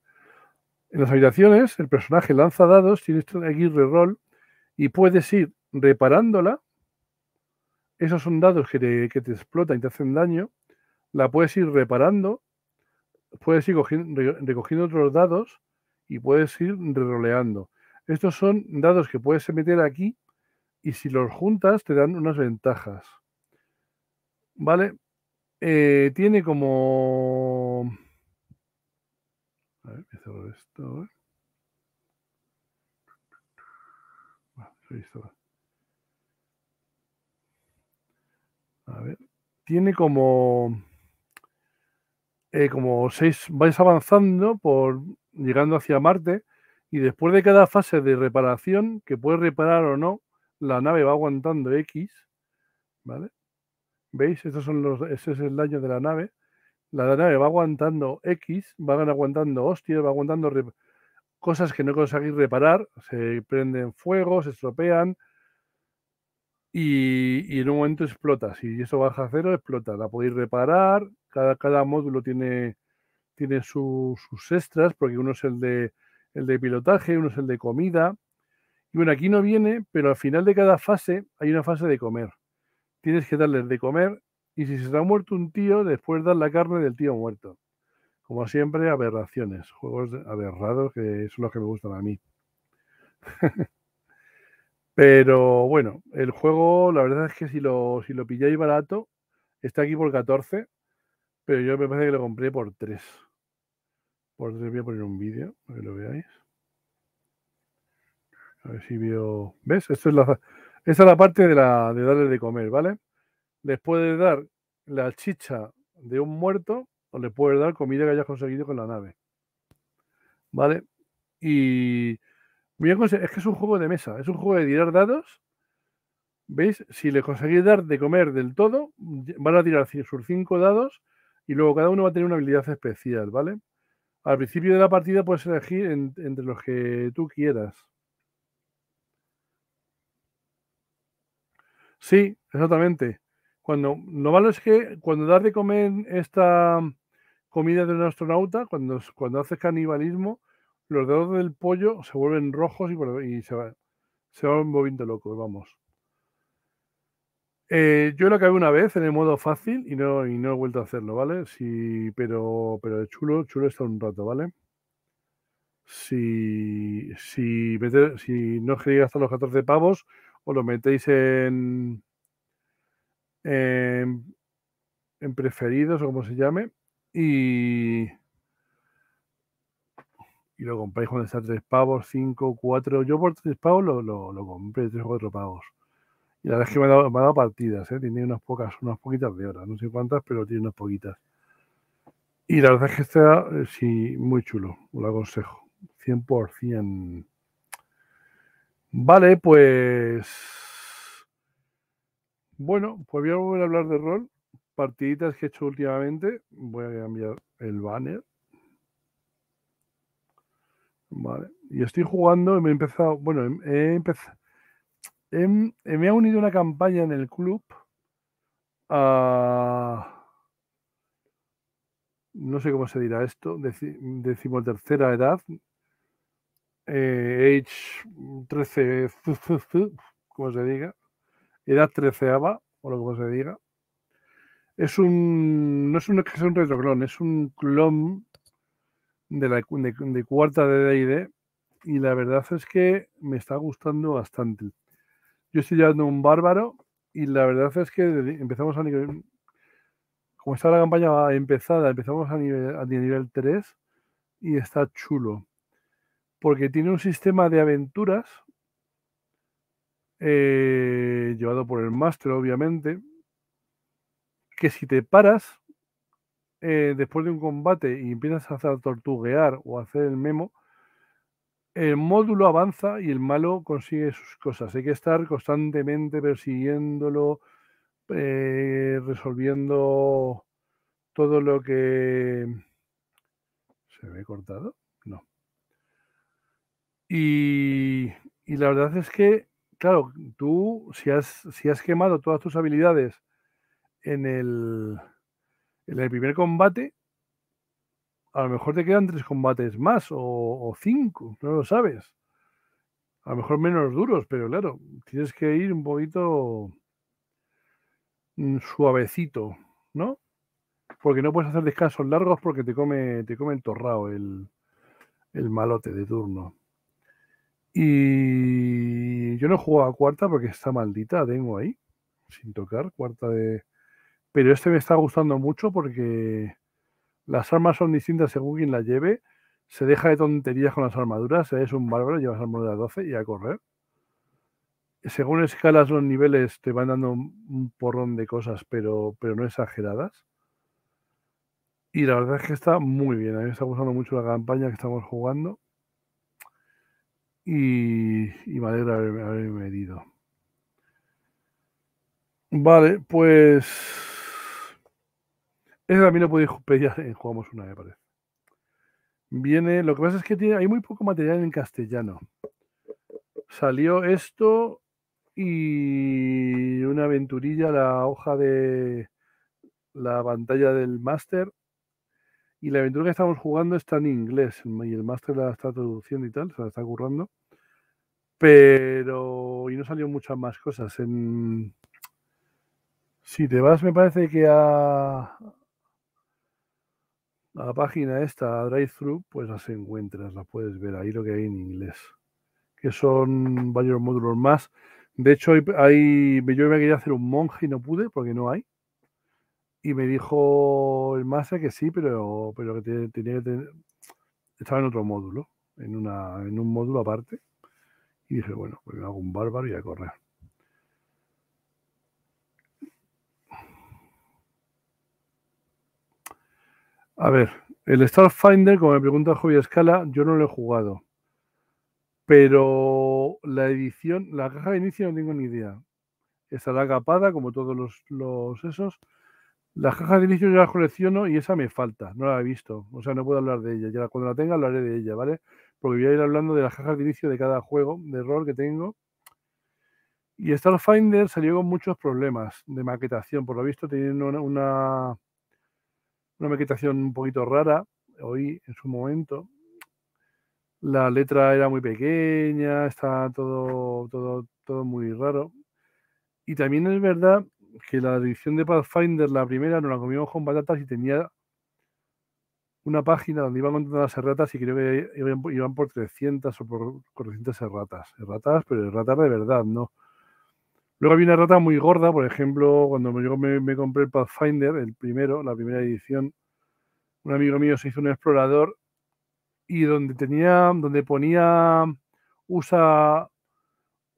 En las habitaciones, el personaje lanza dados, tienes aquí reroll y puedes ir reparándola. Esos son dados que te, que te explotan y te hacen daño. La puedes ir reparando, puedes ir recogiendo otros dados y puedes ir reroleando. Estos son dados que puedes meter aquí y si los juntas te dan unas ventajas. ¿Vale? Eh, tiene como... A ver, voy a esto. A ver. Tiene como... Eh, como seis... Vais avanzando por... Llegando hacia Marte. Y después de cada fase de reparación, que puedes reparar o no, la nave va aguantando X. ¿Vale? ¿Veis? Estos son los, ese es el daño de la nave. La nave va aguantando X, van aguantando hostias, va aguantando cosas que no conseguís reparar, se prenden fuego, se estropean y, en un momento explota. Si eso baja a cero, explota. La podéis reparar, cada, cada módulo tiene, tiene sus extras, porque uno es el de, el de pilotaje, uno es el de comida. Y bueno, aquí no viene, pero al final de cada fase hay una fase de comer tienes que darles de comer y si se ha muerto un tío, después dar la carne del tío muerto. Como siempre, aberraciones, juegos aberrados que son los que me gustan a mí. Pero bueno, el juego, la verdad es que si lo, si lo pilláis barato, está aquí por 14, pero yo me parece que lo compré por 3. Por 3 voy a poner un vídeo para que lo veáis. A ver si veo. ¿Ves? Esto es la, la parte de, la, de darle de comer, ¿vale? Les puedes dar la chicha de un muerto o le puedes dar comida que hayas conseguido con la nave. ¿Vale? Y es que es un juego de mesa, es un juego de tirar dados. ¿Veis? Si le conseguís dar de comer del todo, van a tirar sus cinco dados y luego cada uno va a tener una habilidad especial, ¿vale? Al principio de la partida puedes elegir entre los que tú quieras. Sí, exactamente. Cuando, lo malo es que cuando das de comer esta comida de un astronauta, cuando, cuando haces canibalismo, los dedos del pollo se vuelven rojos y, se, se van moviendo locos, vamos. Eh, yo lo acabé una vez en el modo fácil y no, y no he vuelto a hacerlo, ¿vale? Sí, pero, pero chulo, chulo está un rato, ¿vale? Si, si, si no queréis hasta los 14 pavos, o lo metéis en, en, preferidos o como se llame y, y lo compráis cuando está 3 pavos, 5, 4. Yo por 3 pavos lo, lo, compré, 3 o 4 pavos. Y la verdad es que me ha dado, me ha dado partidas, ¿eh? tiene unas pocas, unas poquitas de horas, no sé cuántas, pero tiene unas poquitas. Y la verdad es que está, eh, sí, muy chulo, lo aconsejo, 100%. Vale, pues... Bueno, pues voy a volver a hablar de rol. Partiditas que he hecho últimamente. Voy a cambiar el banner. Vale. Y estoy jugando, me he empezado, bueno, he empezado, me ha unido una campaña en el club a, no sé cómo se dirá esto, decimotercera edad, eh, age 13, como se diga, edad treceava, o lo como se diga. Es un, no es un, es un retroclon, es un clon de, la, de, cuarta de D&D y la verdad es que me está gustando bastante. Yo estoy llevando un bárbaro y la verdad es que empezamos a nivel, como está la campaña empezada, empezamos a nivel, a nivel 3 y está chulo. Porque tiene un sistema de aventuras eh, llevado por el máster, obviamente, que si te paras eh, después de un combate y empiezas a hacer tortuguear o a hacer el memo, el módulo avanza y el malo consigue sus cosas. Hay que estar constantemente persiguiéndolo, eh, resolviendo todo lo que... ¿Se ve cortado? Y la verdad es que, claro, tú si has, si has quemado todas tus habilidades en el, en el primer combate, a lo mejor te quedan tres combates más o, cinco, no lo sabes. A lo mejor menos duros, pero claro, tienes que ir un poquito mm, suavecito, ¿no? Porque no puedes hacer descansos largos porque te come, te come el torrao el, el malote de turno. Y yo no juego a cuarta porque está maldita, tengo ahí, sin tocar, cuarta de, pero este me está gustando mucho porque las armas son distintas según quien las lleve. Se deja de tonterías con las armaduras. Es un bárbaro, llevas armadura 12 y a correr. Según escalas los niveles te van dando un porrón de cosas, pero, pero no exageradas. Y la verdad es que está muy bien. A mí me está gustando mucho la campaña que estamos jugando. Y, y me alegra haberme, haberme Vale, pues ese también lo podéis pedir en Jugamos una, me parece. Viene, lo que pasa es que tiene, hay muy poco material en castellano. Salió esto y una aventurilla, la hoja de la pantalla del máster. Y la aventura que estamos jugando está en inglés y el máster la está traduciendo y tal, se la está currando. Pero, y no salió muchas más cosas. Si te vas, me parece que a, la página esta, Drive-Thru, pues las encuentras, las puedes ver ahí lo que hay en inglés, que son varios módulos más. De hecho, hay, yo me quería hacer un monje y no pude porque no hay. Y me dijo el máster que sí, pero, pero que tenía que tener, estaba en otro módulo, en, una, en un módulo aparte. Y dije, bueno, pues me hago un bárbaro y a correr. A ver, el Starfinder, como me pregunta Javier Escala, yo no lo he jugado. Pero la edición, la caja de inicio no tengo ni idea. Estará capada, como todos los, esos. La caja de inicio yo la colecciono y esa me falta, no la he visto. O sea, no puedo hablar de ella. Ya cuando la tenga hablaré de ella, ¿vale? Porque voy a ir hablando de las cajas de inicio de cada juego de rol que tengo. Y Starfinder salió con muchos problemas de maquetación. Por lo visto, teniendo una una maquetación un poquito rara, hoy en su momento. La letra era muy pequeña, estaba todo, todo, todo muy raro. Y también es verdad que la edición de Pathfinder, la primera, nos la comimos con patatas y tenía una página donde iban contando las erratas y creo que iban, por 300 o por 400 erratas. Erratas, pero erratas de verdad, ¿no? Luego había una rata muy gorda, por ejemplo, cuando yo me, compré el Pathfinder, el primero, la primera edición, un amigo mío se hizo un explorador y donde tenía, donde ponía usa,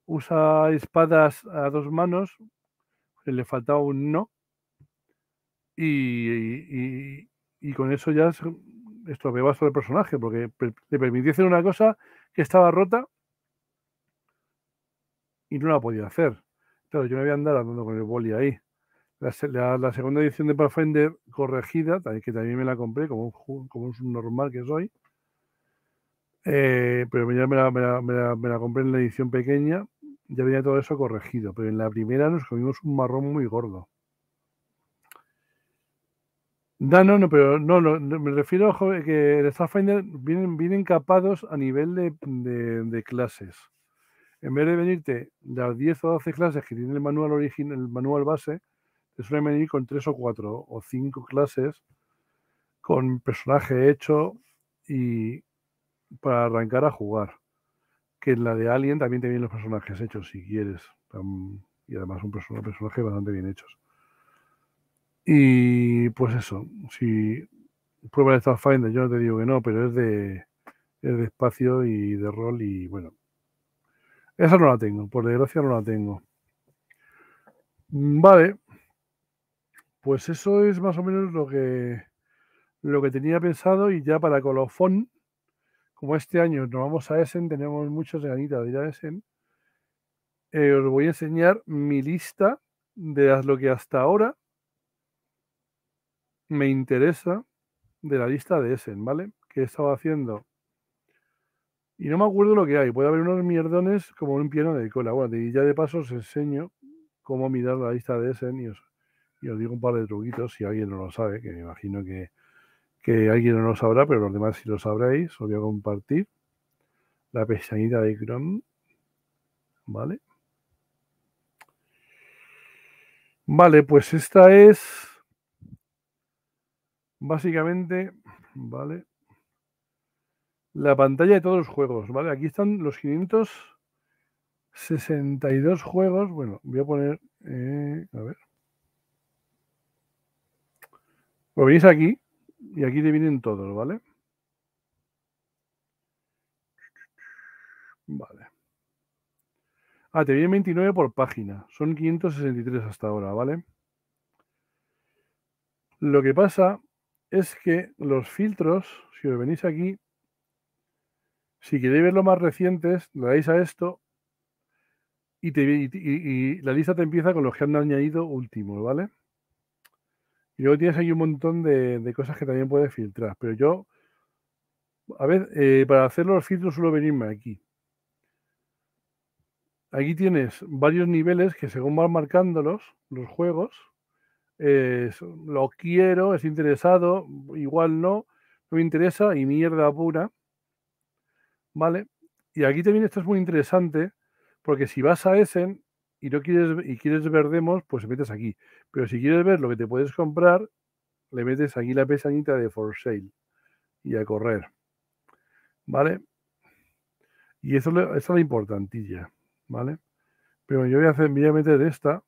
usa espadas a dos manos, le faltaba un no. Y, y, con eso ya estropeaba esto del personaje, porque le permitía hacer una cosa que estaba rota y no la podía hacer. Claro, yo me voy a andar andando con el boli ahí. La, segunda edición de Pathfinder corregida, que también me la compré como un, como un normal que soy, eh, pero ya me la, me la, compré en la edición pequeña, ya venía todo eso corregido, pero en la primera nos comimos un marrón muy gordo. No, no, no, pero no, me refiero a que el Starfinder vienen, vienen capados a nivel de, clases. En vez de venirte las 10 o 12 clases que tiene el manual original, el manual base, te suelen venir con 3 o 4 o 5 clases con personaje hecho y para arrancar a jugar. Que en la de Alien también te vienen los personajes hechos si quieres. Y además un personaje bastante bien hechos. Y pues eso, si prueba el Starfinder, yo no te digo que no, pero es de, es de espacio y de rol y bueno. Esa no la tengo, por desgracia no la tengo. Vale. Pues eso es más o menos lo que lo que tenía pensado y ya para colofón, como este año nos vamos a Essen, tenemos muchas ganitas de ir a Essen, eh, os voy a enseñar mi lista de lo que hasta ahora me interesa de la lista de Essen, ¿vale? Que he estado haciendo. Y no me acuerdo lo que hay. Puede haber unos mierdones como un piano de cola. Bueno, y ya de paso os enseño cómo mirar la lista de Essen y os, digo un par de truquitos si alguien no lo sabe, que me imagino que, que alguien no lo sabrá, pero los demás si lo sabréis, os voy a compartir la pestañita de Chrome. ¿Vale? Vale, pues esta es básicamente, ¿vale? La pantalla de todos los juegos, ¿vale? Aquí están los 562 juegos. Bueno, voy a poner, eh, a ver. Lo veis aquí y aquí te vienen todos, ¿vale? Vale. Ah, te vienen 29 por página. Son 563 hasta ahora, ¿vale? Lo que pasa es que los filtros, si os venís aquí, si queréis ver los más recientes, le dais a esto y, la lista te empieza con los que han añadido últimos, ¿vale? Y luego tienes aquí un montón de, cosas que también puedes filtrar. Pero yo, a ver, eh, para hacer los filtros suelo venirme aquí. Aquí tienes varios niveles que según van marcándolos, los juegos, lo quiero, es interesado, igual no, no me interesa y mierda pura. ¿Vale? Y aquí también esto es muy interesante porque si vas a Essen y no quieres y quieres ver demos, pues metes aquí. Pero si quieres ver lo que te puedes comprar, le metes aquí la pesanita de for sale y a correr. ¿Vale? Y eso, es la importantilla, ¿vale? Pero yo voy a, hacer, voy a meter esta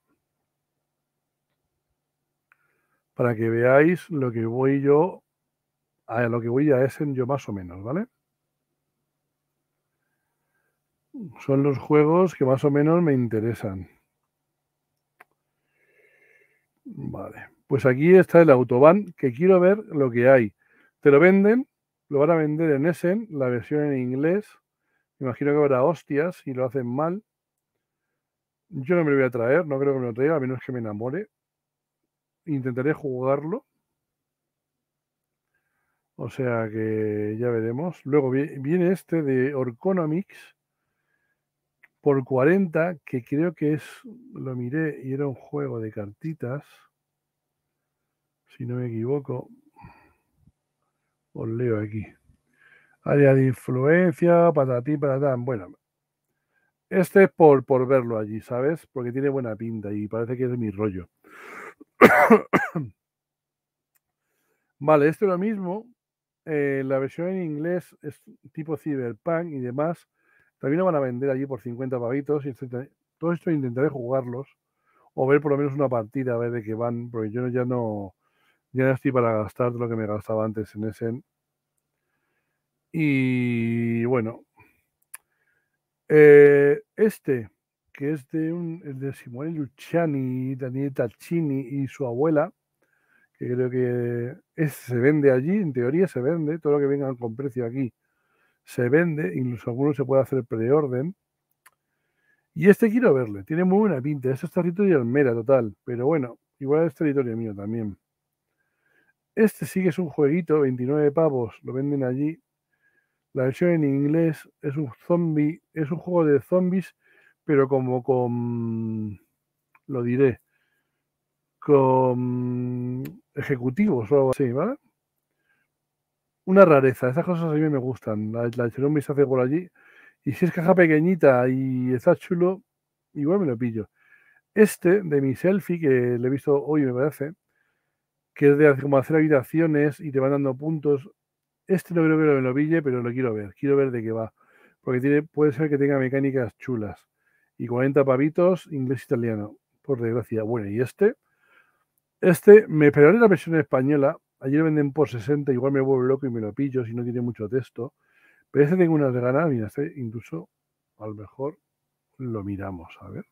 para que veáis lo que voy yo, a lo que voy a Essen yo más o menos, ¿vale? Son los juegos que más o menos me interesan. Vale, pues aquí está el autobahn, que quiero ver lo que hay. Te lo venden, lo van a vender en Essen, la versión en inglés. Me imagino que habrá hostias y lo hacen mal. Yo no me lo voy a traer, no creo que me lo traiga, a menos que me enamore intentaré jugarlo. O sea que ya veremos. Luego viene este de Orconomics por 40, que creo que es, lo miré y era un juego de cartitas. Si no me equivoco. Os leo aquí. Área de influencia, patatí, patatán. Bueno, este es por, por verlo allí, ¿sabes? Porque tiene buena pinta y parece que es mi rollo. vale, esto es lo mismo. Eh, la versión en inglés es tipo Cyberpunk y demás. También lo van a vender allí por 50 pavitos. Y todo esto intentaré jugarlos o ver por lo menos una partida a ver de qué van, porque yo ya no, ya no estoy para gastar lo que me gastaba antes en ese. Y bueno, eh, este que es de, un, de Simone Luciani, Daniel Taccini y su abuela, que creo que se vende allí, en teoría se vende, todo lo que venga con precio aquí se vende, incluso algunos se puede hacer preorden. Y este quiero verle, tiene muy buena pinta, este es territorio Almera total, pero bueno, igual es territorio mío también. Este sí que es un jueguito, 29 pavos, lo venden allí. La versión en inglés es un zombie, es un juego de zombies, pero como con, lo diré, con ejecutivos o algo así, ¿vale? Una rareza, esas cosas a mí me gustan. La, la echaré un vistazo por allí. Y si es caja pequeñita y está chulo, igual me lo pillo. Este de mi selfie, que le he visto hoy, me parece, que es de como hacer habitaciones y te van dando puntos. Este no creo que me lo pille, pero lo quiero ver. Quiero ver de qué va. Porque tiene, puede ser que tenga mecánicas chulas. Y 40 pavitos, inglés italiano. Por desgracia. Bueno, y este. Este, me esperaré la versión española. Ayer venden por 60, igual me vuelvo loco y me lo pillo si no tiene mucho texto. Pero este tengo unas ganas, mira, este incluso a lo mejor lo miramos, a ver.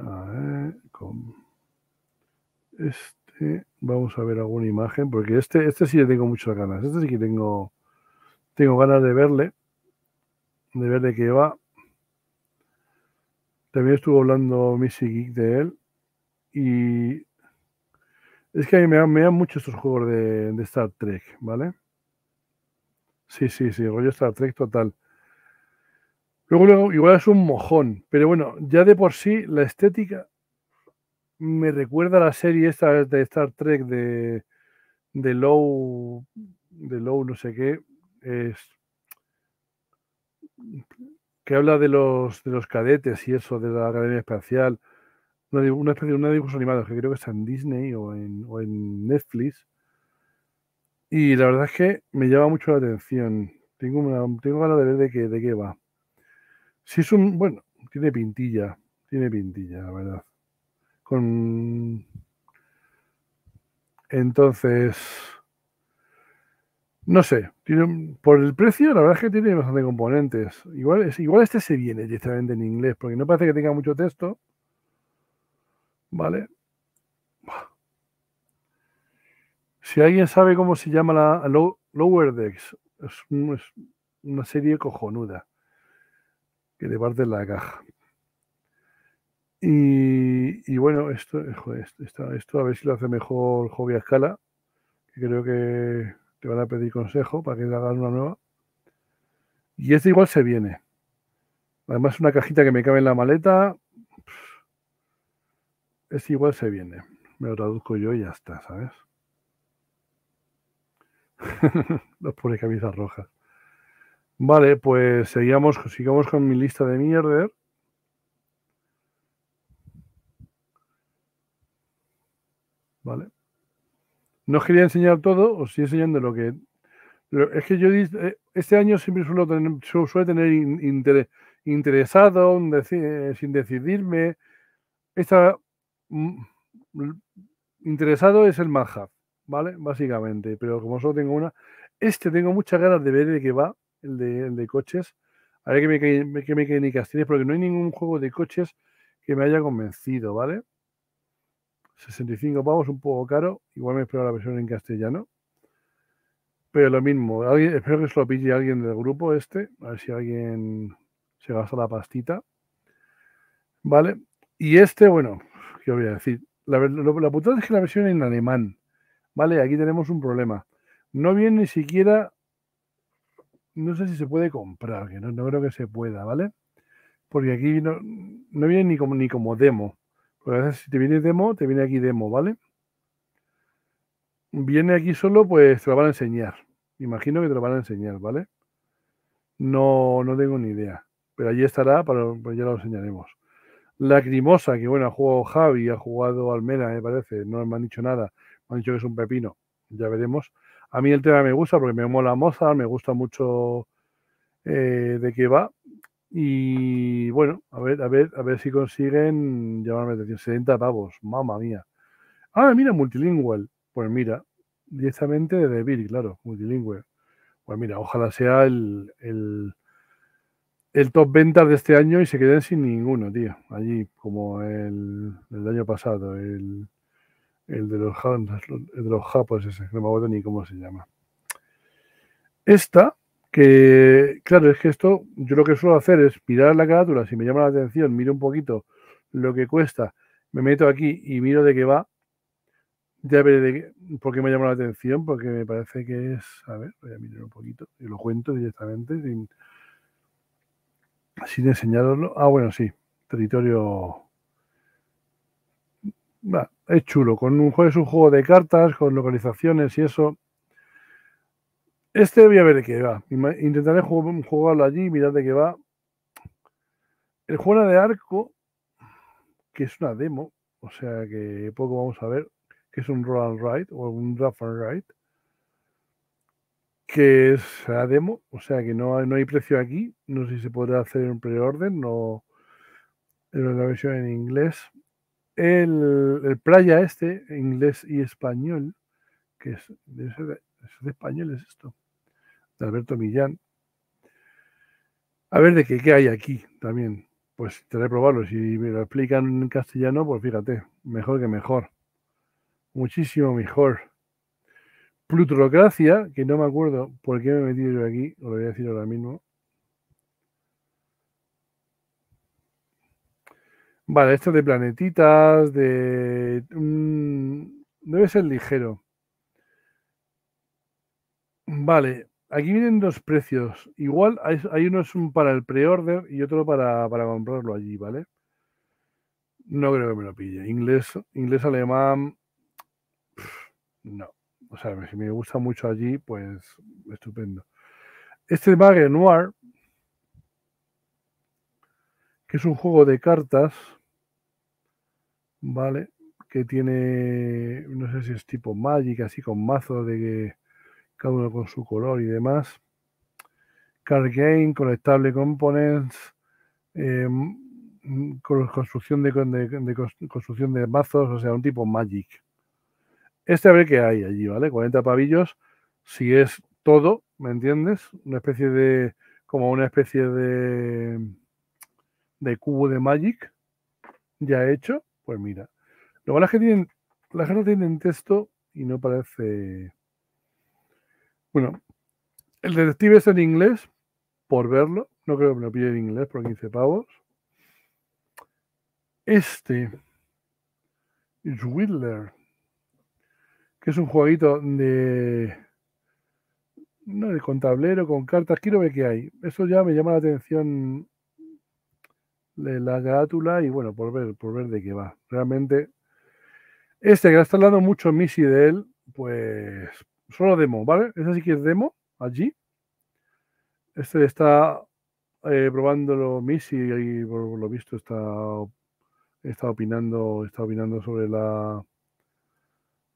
A ver, con este, vamos a ver alguna imagen, porque este, este sí le tengo muchas ganas. Este sí que tengo, tengo ganas de verle, de ver de qué va. También estuvo hablando Missy Geek de él. Y es que a mí me me dan mucho estos juegos de, de, Star Trek, ¿vale? Sí, sí, sí, rollo Star Trek total. Luego, luego, igual es un mojón, pero bueno, ya de por sí la estética me recuerda a la serie esta de Star Trek de, de Low, de Low no sé qué, es que habla de los, de los cadetes y eso, de la Academia Espacial, una, una especie de una dibujos animados que creo que está en Disney o en, o en Netflix. Y la verdad es que me llama mucho la atención. Tengo, una, tengo ganas de ver de qué, de qué va. Si es un, bueno, tiene pintilla, tiene pintilla, la verdad. Con... Entonces, no sé, tiene, por el precio, la verdad es que tiene bastante componentes. Igual, igual este se viene directamente en inglés, porque no parece que tenga mucho texto. ¿Vale? Si alguien sabe cómo se llama la Lower Decks, es, una serie cojonuda que te parte la caja. Y, bueno, esto, esto, a ver si lo hace mejor Hobby a escala, que creo que te van a pedir consejo para que hagas una nueva. Y este igual se viene. Además, una cajita que me cabe en la maleta. Este igual se viene. Me lo traduzco yo y ya está, ¿sabes? Los pone camisas rojas. Vale, pues seguimos, sigamos con mi lista de mierder. Vale. No os quería enseñar todo, os estoy enseñando lo que. es que yo eh, este año siempre suelo tener, suelo tener interesado, eh, sin decidirme. Esta, interesado es el Manhub, ¿vale? Básicamente, pero como solo tengo una. Este tengo muchas ganas de ver de qué va, el de, el de coches. A ver qué, me, qué mecánicas tiene, porque no hay ningún juego de coches que me haya convencido, ¿vale? 65 pavos, un poco caro. Igual me espero la versión en castellano. Pero lo mismo, espero que se lo pille alguien del grupo este. A ver si alguien se gasta la pastita. ¿Vale? Y este, bueno, ¿qué voy a decir? La, la putada es que la versión en alemán. ¿Vale? Aquí tenemos un problema. No viene ni siquiera. No sé si se puede comprar, que no, no creo que se pueda, ¿vale? Porque aquí no, no viene ni como, ni como demo. Porque a veces si te viene demo, te viene aquí demo, ¿vale? Viene aquí solo, pues te lo van a enseñar. Imagino que te lo van a enseñar, ¿vale? No, no tengo ni idea. Pero allí estará, pero pues ya lo enseñaremos. Lacrimosa, que bueno, ha jugado Javi, ha jugado Almena, me parece. No me han dicho nada. Me han dicho que es un pepino. Ya veremos. A mí el tema me gusta porque me mola Mozart, me gusta mucho eh, de qué va. Y bueno, a ver, a ver, a ver si consiguen llamarme atención. 70 pavos, mamma mía. Ah, mira, multilingüe. Pues mira, directamente de Bill, claro, multilingüe. Pues mira, ojalá sea el, el, el top ventas de este año y se quedan sin ninguno, tío. Allí, como el, el año pasado, el, el de los, el de los japos no me acuerdo ni cómo se llama. Esta, que claro, es que esto, yo lo que suelo hacer es mirar la carátula, si me llama la atención, miro un poquito lo que cuesta, me meto aquí y miro de qué va. Ya veré de qué, por qué me llama la atención, porque me parece que es, a ver, voy a mirar un poquito y lo cuento directamente sin, sin enseñaroslo. Ah, bueno, sí, territorio. Es chulo. Con un juego es un juego de cartas, con localizaciones y eso. Este voy a ver de qué va. Intentaré jugarlo allí y mirar de qué va. El juego de arco, que es una demo, o sea que poco vamos a ver, que es un roll and ride o un draft and ride que es la demo, o sea que no, no hay precio aquí. No sé si se podrá hacer en preorden, no la versión en inglés. El, el, playa este, inglés y español, que es, de, español es esto, de Alberto Millán. A ver de qué, qué hay aquí también. Pues intentaré probarlo. Si me lo explican en castellano, pues fíjate, mejor que mejor. Muchísimo mejor. Plutocracia, que no me acuerdo por qué me he metido yo aquí, os lo voy a decir ahora mismo. Vale, esto de planetitas, de... debe ser ligero. Vale, aquí vienen dos precios. Igual hay, hay uno es para el pre-order y otro para, para, comprarlo allí, ¿vale? No creo que me lo pille. Inglés, inglés, alemán, no. O sea, si me gusta mucho allí, pues estupendo. Este Magre Noir, que es un juego de cartas, ¿vale? Que tiene, no sé si es tipo Magic, así con mazo de cada uno con su color y demás. Card Game, Conectable Components, eh, construcción de, de, construcción de mazos, o sea, un tipo Magic. Este a ver qué hay allí, ¿vale? 40 pavillos, si es todo, ¿me entiendes? Una especie de, como una especie de, de cubo de Magic ya hecho, pues mira. Lo malo es que tienen, las cartas tienen texto y no parece... Bueno, el detective es en inglés, por verlo. No creo que me lo pille en inglés por 15 pavos. Este es Whittler que es un jueguito de, no, de con tablero, con cartas. Quiero ver qué hay. Eso ya me llama la atención la carátula y bueno, por ver, por ver de qué va. Realmente, este que está hablando mucho Missy de él, pues solo demo, ¿vale? Ese sí que es demo, allí. Este está eh, probándolo Missy y por lo visto está, está opinando, está opinando sobre la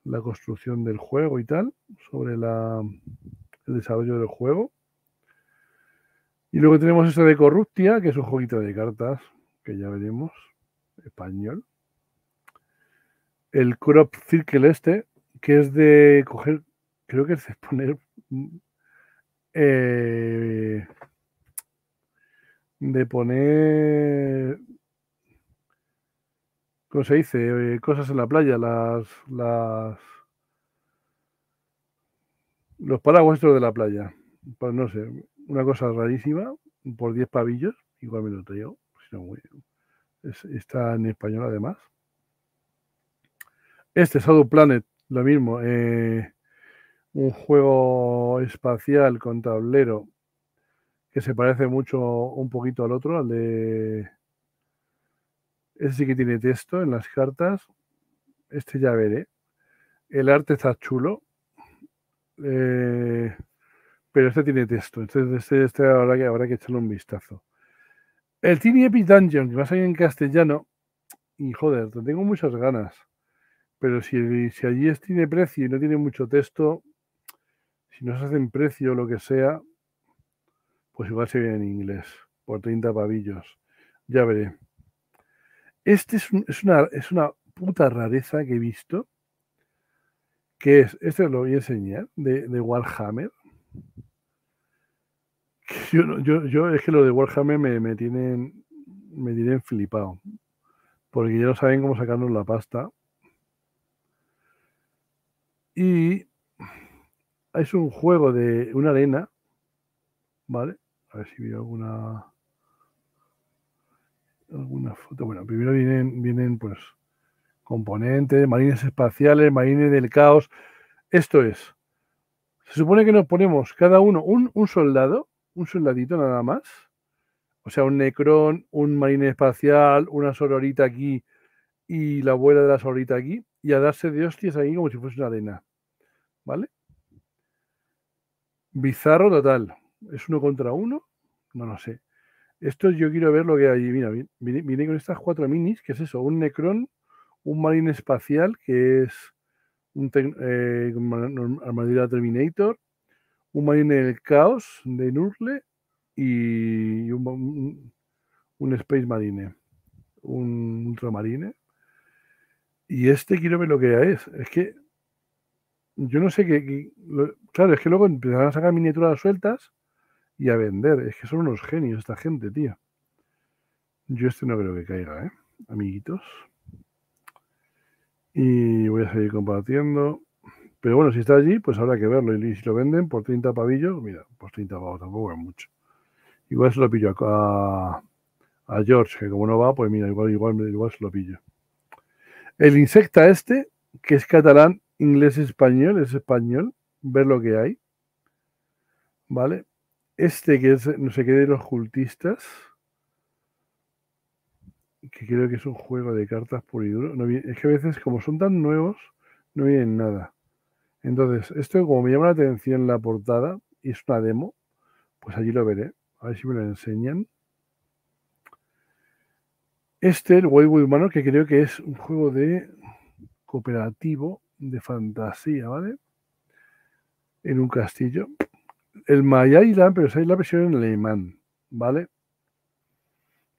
la construcción del juego y tal, sobre la, el desarrollo del juego. Y luego tenemos este de Corruptia, que es un jueguito de cartas, que ya veremos, español. El Crop Circle este, que es de coger, creo que es de poner... Eh, de poner ¿cómo se dice? Eh, cosas en la playa, las, las los paraguas de la playa. Pues no sé, una cosa rarísima, por 10 pavillos, igual me lo traigo, está en español además. Este Shadow Planet, lo mismo, eh, un juego espacial con tablero que se parece mucho un poquito al otro, al de ese sí que tiene texto en las cartas. Este ya veré. El arte está chulo. Eh, pero este tiene texto. Entonces, este, este habrá, que, habrá que echarle un vistazo. El Tiny Epic Dungeon, que va a salir en castellano. Y joder, tengo muchas ganas. Pero si, si allí es, tiene precio y no tiene mucho texto, si no se hacen precio o lo que sea, pues igual se viene en inglés, por 30 pavillos. Ya veré. Este es, una, es una puta rareza que he visto. Que es, este lo voy a enseñar, de, Warhammer. Yo, yo, yo, es que lo de Warhammer me, me tienen me tienen flipado. Porque ya no saben cómo sacarnos la pasta. Y es un juego de una arena. ¿Vale? A ver si veo alguna alguna foto. Bueno, primero vienen, vienen pues componentes, marines espaciales, marines del caos. Esto es. Se supone que nos ponemos cada uno un, un soldado, un soldadito nada más. O sea, un Necron, un marine espacial, una sororita aquí y la abuela de la sororita aquí. Y a darse de hostias ahí como si fuese una arena. ¿Vale? Bizarro total. ¿Es uno contra uno? No lo sé. Esto yo quiero ver lo que hay. Mira, viene, con estas cuatro minis, que es eso, un Necron, un Marine Espacial, que es un eh, armadura Terminator, un Marine del Caos de Nurle y un, Space Marine, un Ultramarine. Y este quiero ver lo que es. Es que yo no sé qué. claro, es que luego empezarán a sacar miniaturas sueltas y a vender. Es que son unos genios esta gente, tío. Yo este no creo que caiga, ¿eh? Amiguitos. Y voy a seguir compartiendo. Pero bueno, si está allí, pues habrá que verlo. Y si lo venden por 30 pavillos, mira, pues 30 pavos tampoco es mucho. Igual se lo pillo a, a George, que como no va, pues mira, igual, igual, igual se lo pillo. El insecta este, que es catalán, inglés, español, es español, ver lo que hay. ¿Vale? Este que es no sé qué de los cultistas, que creo que es un juego de cartas por y duro. es que a veces, como son tan nuevos, no vienen nada. Entonces, esto como me llama la atención la portada y es una demo, pues allí lo veré. A ver si me lo enseñan. Este, el Wayward Humano, que creo que es un juego de cooperativo de fantasía, ¿vale? En un castillo el Maya Island, pero es la versión en alemán, ¿vale?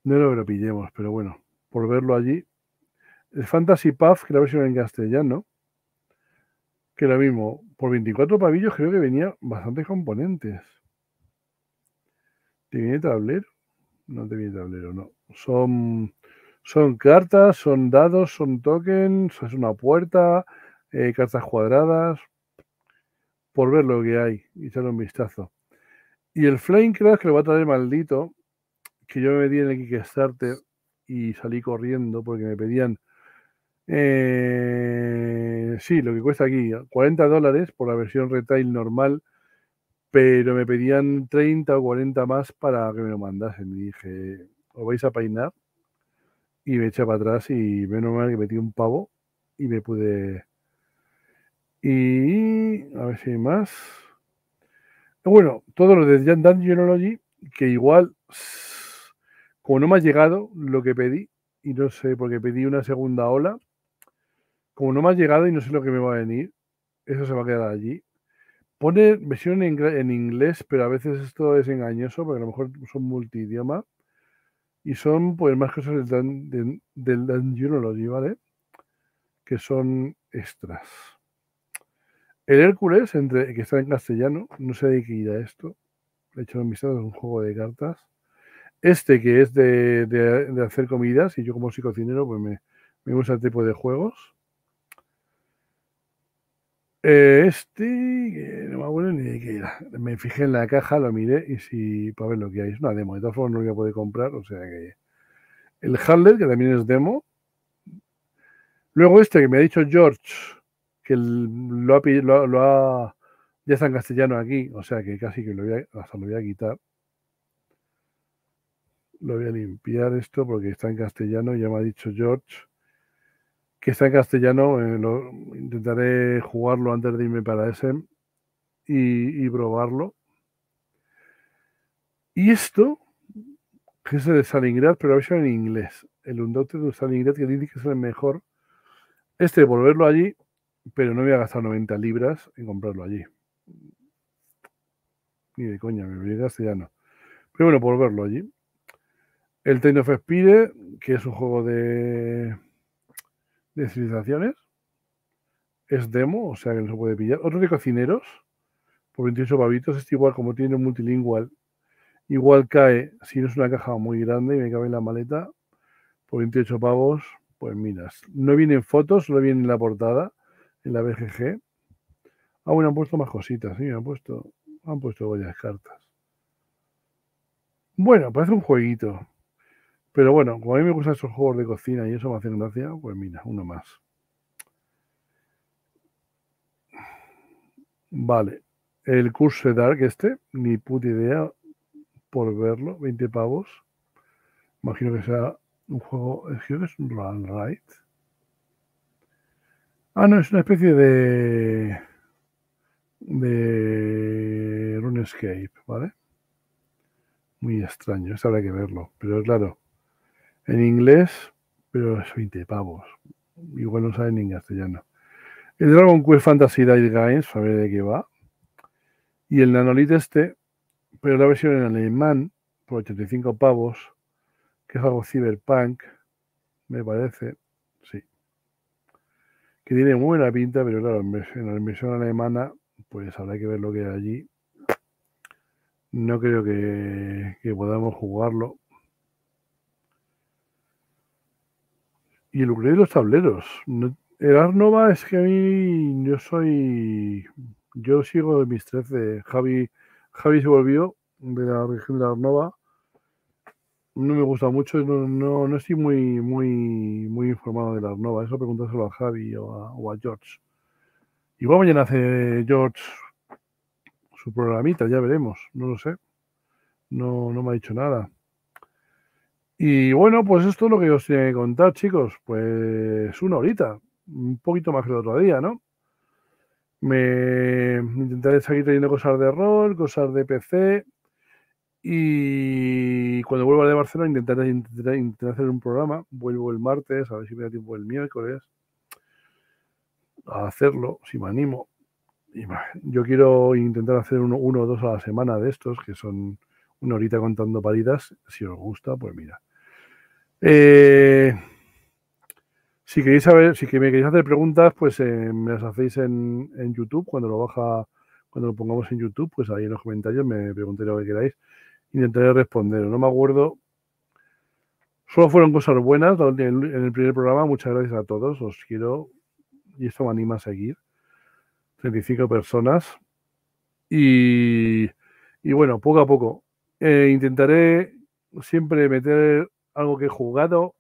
No lo, lo pillemos, pero bueno, por verlo allí. El Fantasy Puff, que la versión en castellano, que lo mismo, por 24 pavillos creo que venía bastantes componentes. ¿Te viene tablero? No te viene tablero, no. Son, son cartas, son dados, son tokens, es una puerta, eh, cartas cuadradas, por ver lo que hay y echarle un vistazo. Y el Flamecraft que lo va a traer maldito, que yo me metí en el Kickstarter y salí corriendo porque me pedían, eh, sí, lo que cuesta aquí, 40 dólares por la versión retail normal, pero me pedían 30 o 40 más para que me lo mandasen. Y dije, os vais a peinar. Y me eché para atrás y menos mal que metí un pavo y me pude y a ver si hay más. Bueno, todo lo de Dungeonology, que igual, como no me ha llegado lo que pedí, y no sé, porque pedí una segunda ola, como no me ha llegado y no sé lo que me va a venir, eso se va a quedar allí. Pone versión en, inglés, pero a veces esto es engañoso, porque a lo mejor son multidioma. Y son pues más cosas del, del, del ¿vale? Que son extras. El Hércules, entre, que está en castellano, no sé de qué irá esto. He hecho un vistazo, es un juego de cartas. Este que es de, hacer comidas, y yo como soy cocinero, pues me, gusta el tipo de juegos. Eh, este, no me acuerdo ni de qué era. Me fijé en la caja, lo miré y si para ver lo que hay. Es una demo, de todas formas no lo voy a poder comprar, o sea que. El Handler, que también es demo. Luego este que me ha dicho George, que lo ha, lo, ha, ya está en castellano aquí, o sea que casi que lo voy a, hasta lo voy a quitar. Lo voy a limpiar esto porque está en castellano, ya me ha dicho George que está en castellano, eh, intentaré jugarlo antes de irme para ese y, probarlo. Y esto, que es de Stalingrad, pero a en inglés. El Undote de Stalingrad, que dice que es el mejor. Este, volverlo allí, pero no voy a gastar 90 libras en comprarlo allí. Ni de coña, me voy a castellano. Pero bueno, por verlo allí. El Time of Spire, que es un juego de, de civilizaciones. Es demo, o sea que no se puede pillar. Otro de cocineros, por 28 pavitos. Este igual, como tiene multilingual, Igual cae, si no es una caja muy grande y me cabe en la maleta, por 28 pavos, pues miras. No vienen fotos, solo viene en la portada, en la BGG. Ah, bueno, han puesto más cositas, sí, han puesto, han puesto varias cartas. Bueno, parece un jueguito. Pero bueno, como a mí me gustan esos juegos de cocina y eso me hace gracia, pues mira, uno más. Vale. El curso Dark este, ni puta idea por verlo, 20 pavos. Imagino que sea un juego, creo que es un Run Right. Ah, no, es una especie de de RuneScape, ¿vale? Muy extraño, eso habrá que verlo. Pero claro, en inglés, pero es 20 pavos. Igual no saben ni en castellano. El Dragon Quest Fantasy Games, a ver de qué va. Y el Nanolith este, pero la versión en alemán, por 85 pavos, que es algo cyberpunk, me parece. Que tiene muy buena pinta, pero claro, en la versión alemana, pues habrá que ver lo que hay allí. No creo que, podamos jugarlo. Y el ukulele de los tableros. el Arnova es que a mí yo soy. Yo sigo de mis 13. Javi, Javi se volvió de la región de Arnova. No me gusta mucho, no, no, estoy muy, muy, muy informado de la Arnova. Eso preguntárselo a Javi o a, o a George. Igual mañana hace George su programita, ya veremos, no lo sé. No, no me ha dicho nada. Y bueno, pues esto es lo que os tenía que contar, chicos. Pues una horita, un poquito más que el otro día, ¿no? Me intentaré seguir trayendo cosas de rol, cosas de PC. Y cuando vuelva de Barcelona intentaré, intentaré, hacer un programa. Vuelvo el martes, a ver si me da tiempo el miércoles a hacerlo, si me animo. Yo quiero intentar hacer uno, uno o dos a la semana de estos, que son una horita contando paridas. Si os gusta, pues mira. Eh, si queréis saber, si me queréis hacer preguntas, pues eh, me las hacéis en, YouTube cuando lo baja, cuando lo pongamos en YouTube, pues ahí en los comentarios me preguntéis lo que queráis. Intentaré responder. No me acuerdo. Solo fueron cosas buenas en el primer programa. Muchas gracias a todos. Os quiero y esto me anima a seguir. 35 personas. Y, y bueno, poco a poco. Eh, intentaré siempre meter algo que he jugado.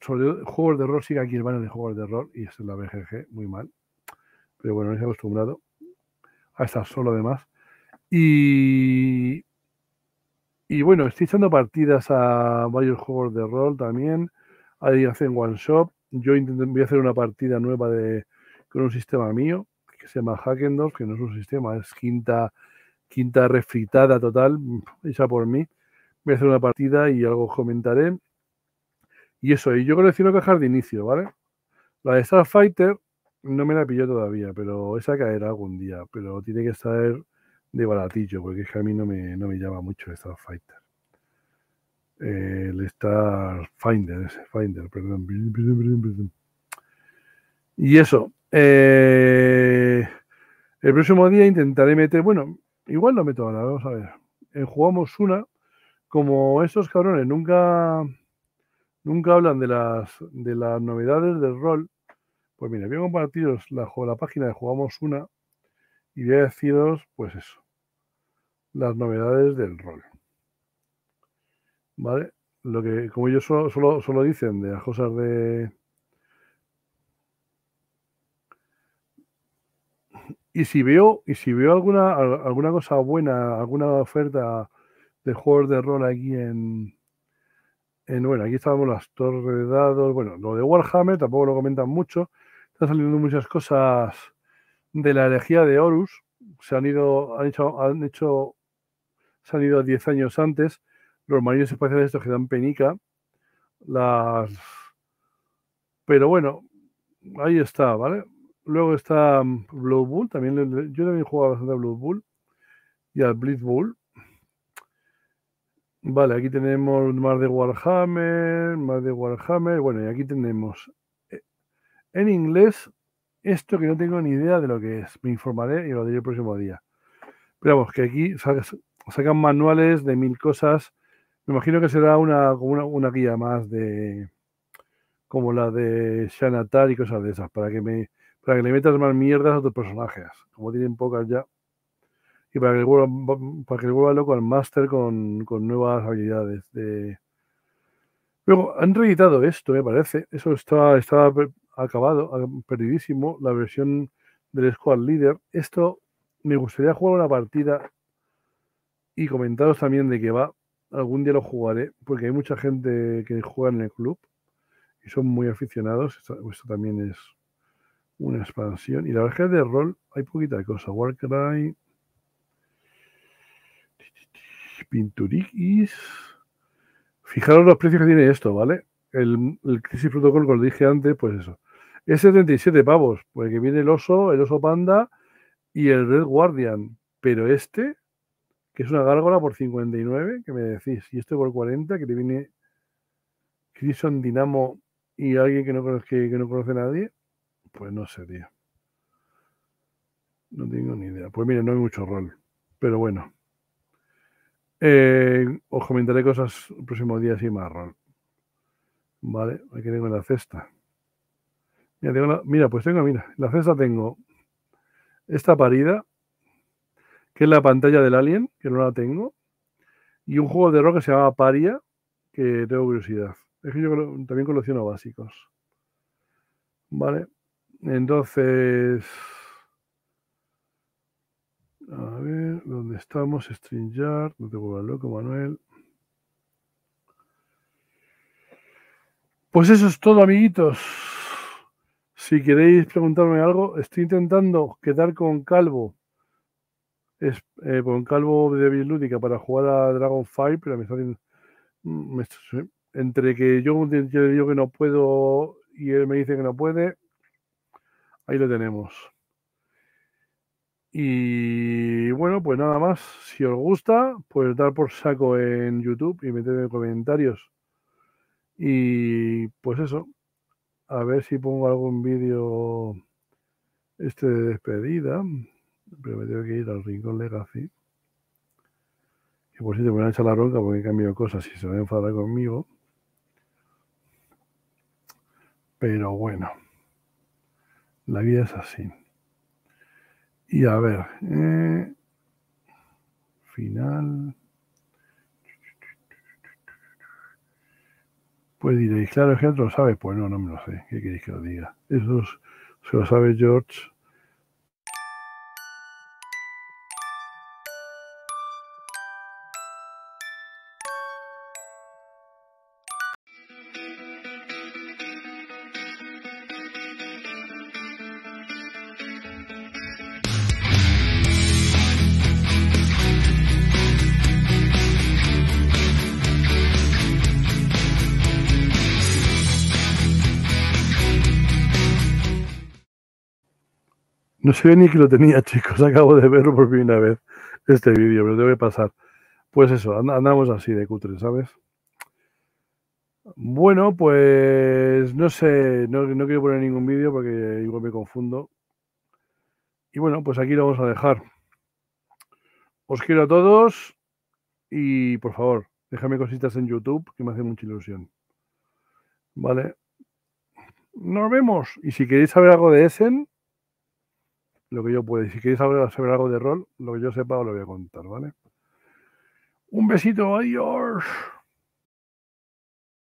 Sobre juegos de rol, sigue aquí el banner de juegos de rol y esto es la BGG, muy mal. Pero bueno, no he acostumbrado a estar solo además. Y, y bueno, estoy echando partidas a varios juegos de rol también. Ahí hacen one shot. Yo voy a hacer una partida nueva de, con un sistema mío que se llama Hackendorf, que no es un sistema, es quinta, quinta refritada total, hecha por mí voy a hacer una partida y algo comentaré. Y eso, y yo colecciono cajas de inicio, ¿vale? La de Starfighter no me la pilló todavía, pero esa caerá algún día. Pero tiene que estar de baratillo, porque es que a mí no me, no me llama mucho Starfighter. Eh, el Starfinder, ese Finder, perdón. Y eso. Eh, el próximo día intentaré meter, bueno, igual lo meto ahora, vamos a ver. Eh, jugamos una como estos cabrones nunca, nunca hablan de las, de las novedades del rol, pues mira, voy a compartiros la, la página de Jugamos Una y voy a deciros, pues eso, las novedades del rol. ¿Vale? Lo que, como ellos solo, solo, solo dicen de las cosas de, y si veo y si veo alguna alguna cosa buena alguna oferta de juegos de rol aquí en, en, bueno, aquí estábamos las torres de dados, bueno, lo de Warhammer tampoco lo comentan mucho, están saliendo muchas cosas de la herejía de Horus, se han ido, han hecho, han hecho, se han ido 10 años antes, los marines espaciales estos que dan penica, las, pero bueno, ahí está, ¿vale? Luego está Blue Bull, también yo también he jugado bastante a Blue Bull y al Blitz Bull, Vale, aquí tenemos más de Warhammer, más de Warhammer. Bueno, y aquí tenemos eh, en inglés esto que no tengo ni idea de lo que es. Me informaré y lo diré el próximo día. Pero vamos, que aquí sacan manuales de mil cosas. Me imagino que será una, una, una guía más de como la de Shanatar y cosas de esas, para que me para que le metas más mierdas a tus personajes, como tienen pocas ya. Y para que le vuelva, para que le vuelva loco al máster con, con, nuevas habilidades. De... Luego, han reeditado esto, me parece. Eso estaba, estaba acabado, perdidísimo, la versión del Squad Leader. Esto me gustaría jugar una partida y comentaros también de que va. Algún día lo jugaré, porque hay mucha gente que juega en el club y son muy aficionados. Esto, también es una expansión. Y la verdad es que de rol hay poquita cosa. Warcry, Pinturikis. Fijaros los precios que tiene esto, ¿vale? El, el Crisis Protocol, como dije antes, pues eso. Es 77 pavos, porque viene el oso, el oso panda y el Red Guardian. Pero este, que es una gárgola por 59, que me decís, y este por 40, que te viene Crison Dinamo y alguien que no, conoce, que, no conoce nadie, pues no sé, tío. No tengo ni idea. Pues mire, no hay mucho rol. Pero bueno. Eh, os comentaré cosas el próximo día así más rol. Vale, aquí tengo la cesta. Mira, mira, pues tengo, mira, en la cesta tengo esta parida, que es la pantalla del Alien, que no la tengo, y un juego de rol que se llama Paria, que tengo curiosidad. Es que yo también colecciono básicos. Vale. Entonces. A ver, ¿dónde estamos? StreamYard. No te vuelvas loco, Manuel. Pues eso es todo, amiguitos. Si queréis preguntarme algo, estoy intentando quedar con Calvo. Es, eh, con Calvo de Lúdica para jugar a Dragonfire, pero me está. Me, entre que yo, le digo que no puedo y él me dice que no puede, ahí lo tenemos. Y bueno, pues nada más. Si os gusta, pues dar por saco en YouTube y meterme comentarios. Y pues eso. A ver si pongo algún vídeo este de despedida. Pero me tengo que ir al Rincón Legacy. Y por si te van a echar la ronca porque he cambiado cosas y se van a enfadar conmigo. Pero bueno, la vida es así. Y a ver, eh, final. Pues diréis, claro, es que lo sabe. Pues no, no me lo sé. ¿Qué queréis que lo diga? Eso se lo sabe George No sé ni que lo tenía, chicos. Acabo de verlo por primera vez este vídeo, pero debe pasar. Pues eso, andamos así de cutre, ¿sabes? Bueno, pues no sé, no, no quiero poner ningún vídeo porque igual me confundo. Y bueno, pues aquí lo vamos a dejar. Os quiero a todos y por favor, déjame cositas en YouTube que me hace mucha ilusión. ¿Vale? Nos vemos. Y si queréis saber algo de Essen, lo que yo pueda. si queréis saber, saber algo de rol, lo que yo sepa os lo voy a contar, ¿vale? Un besito, adiós.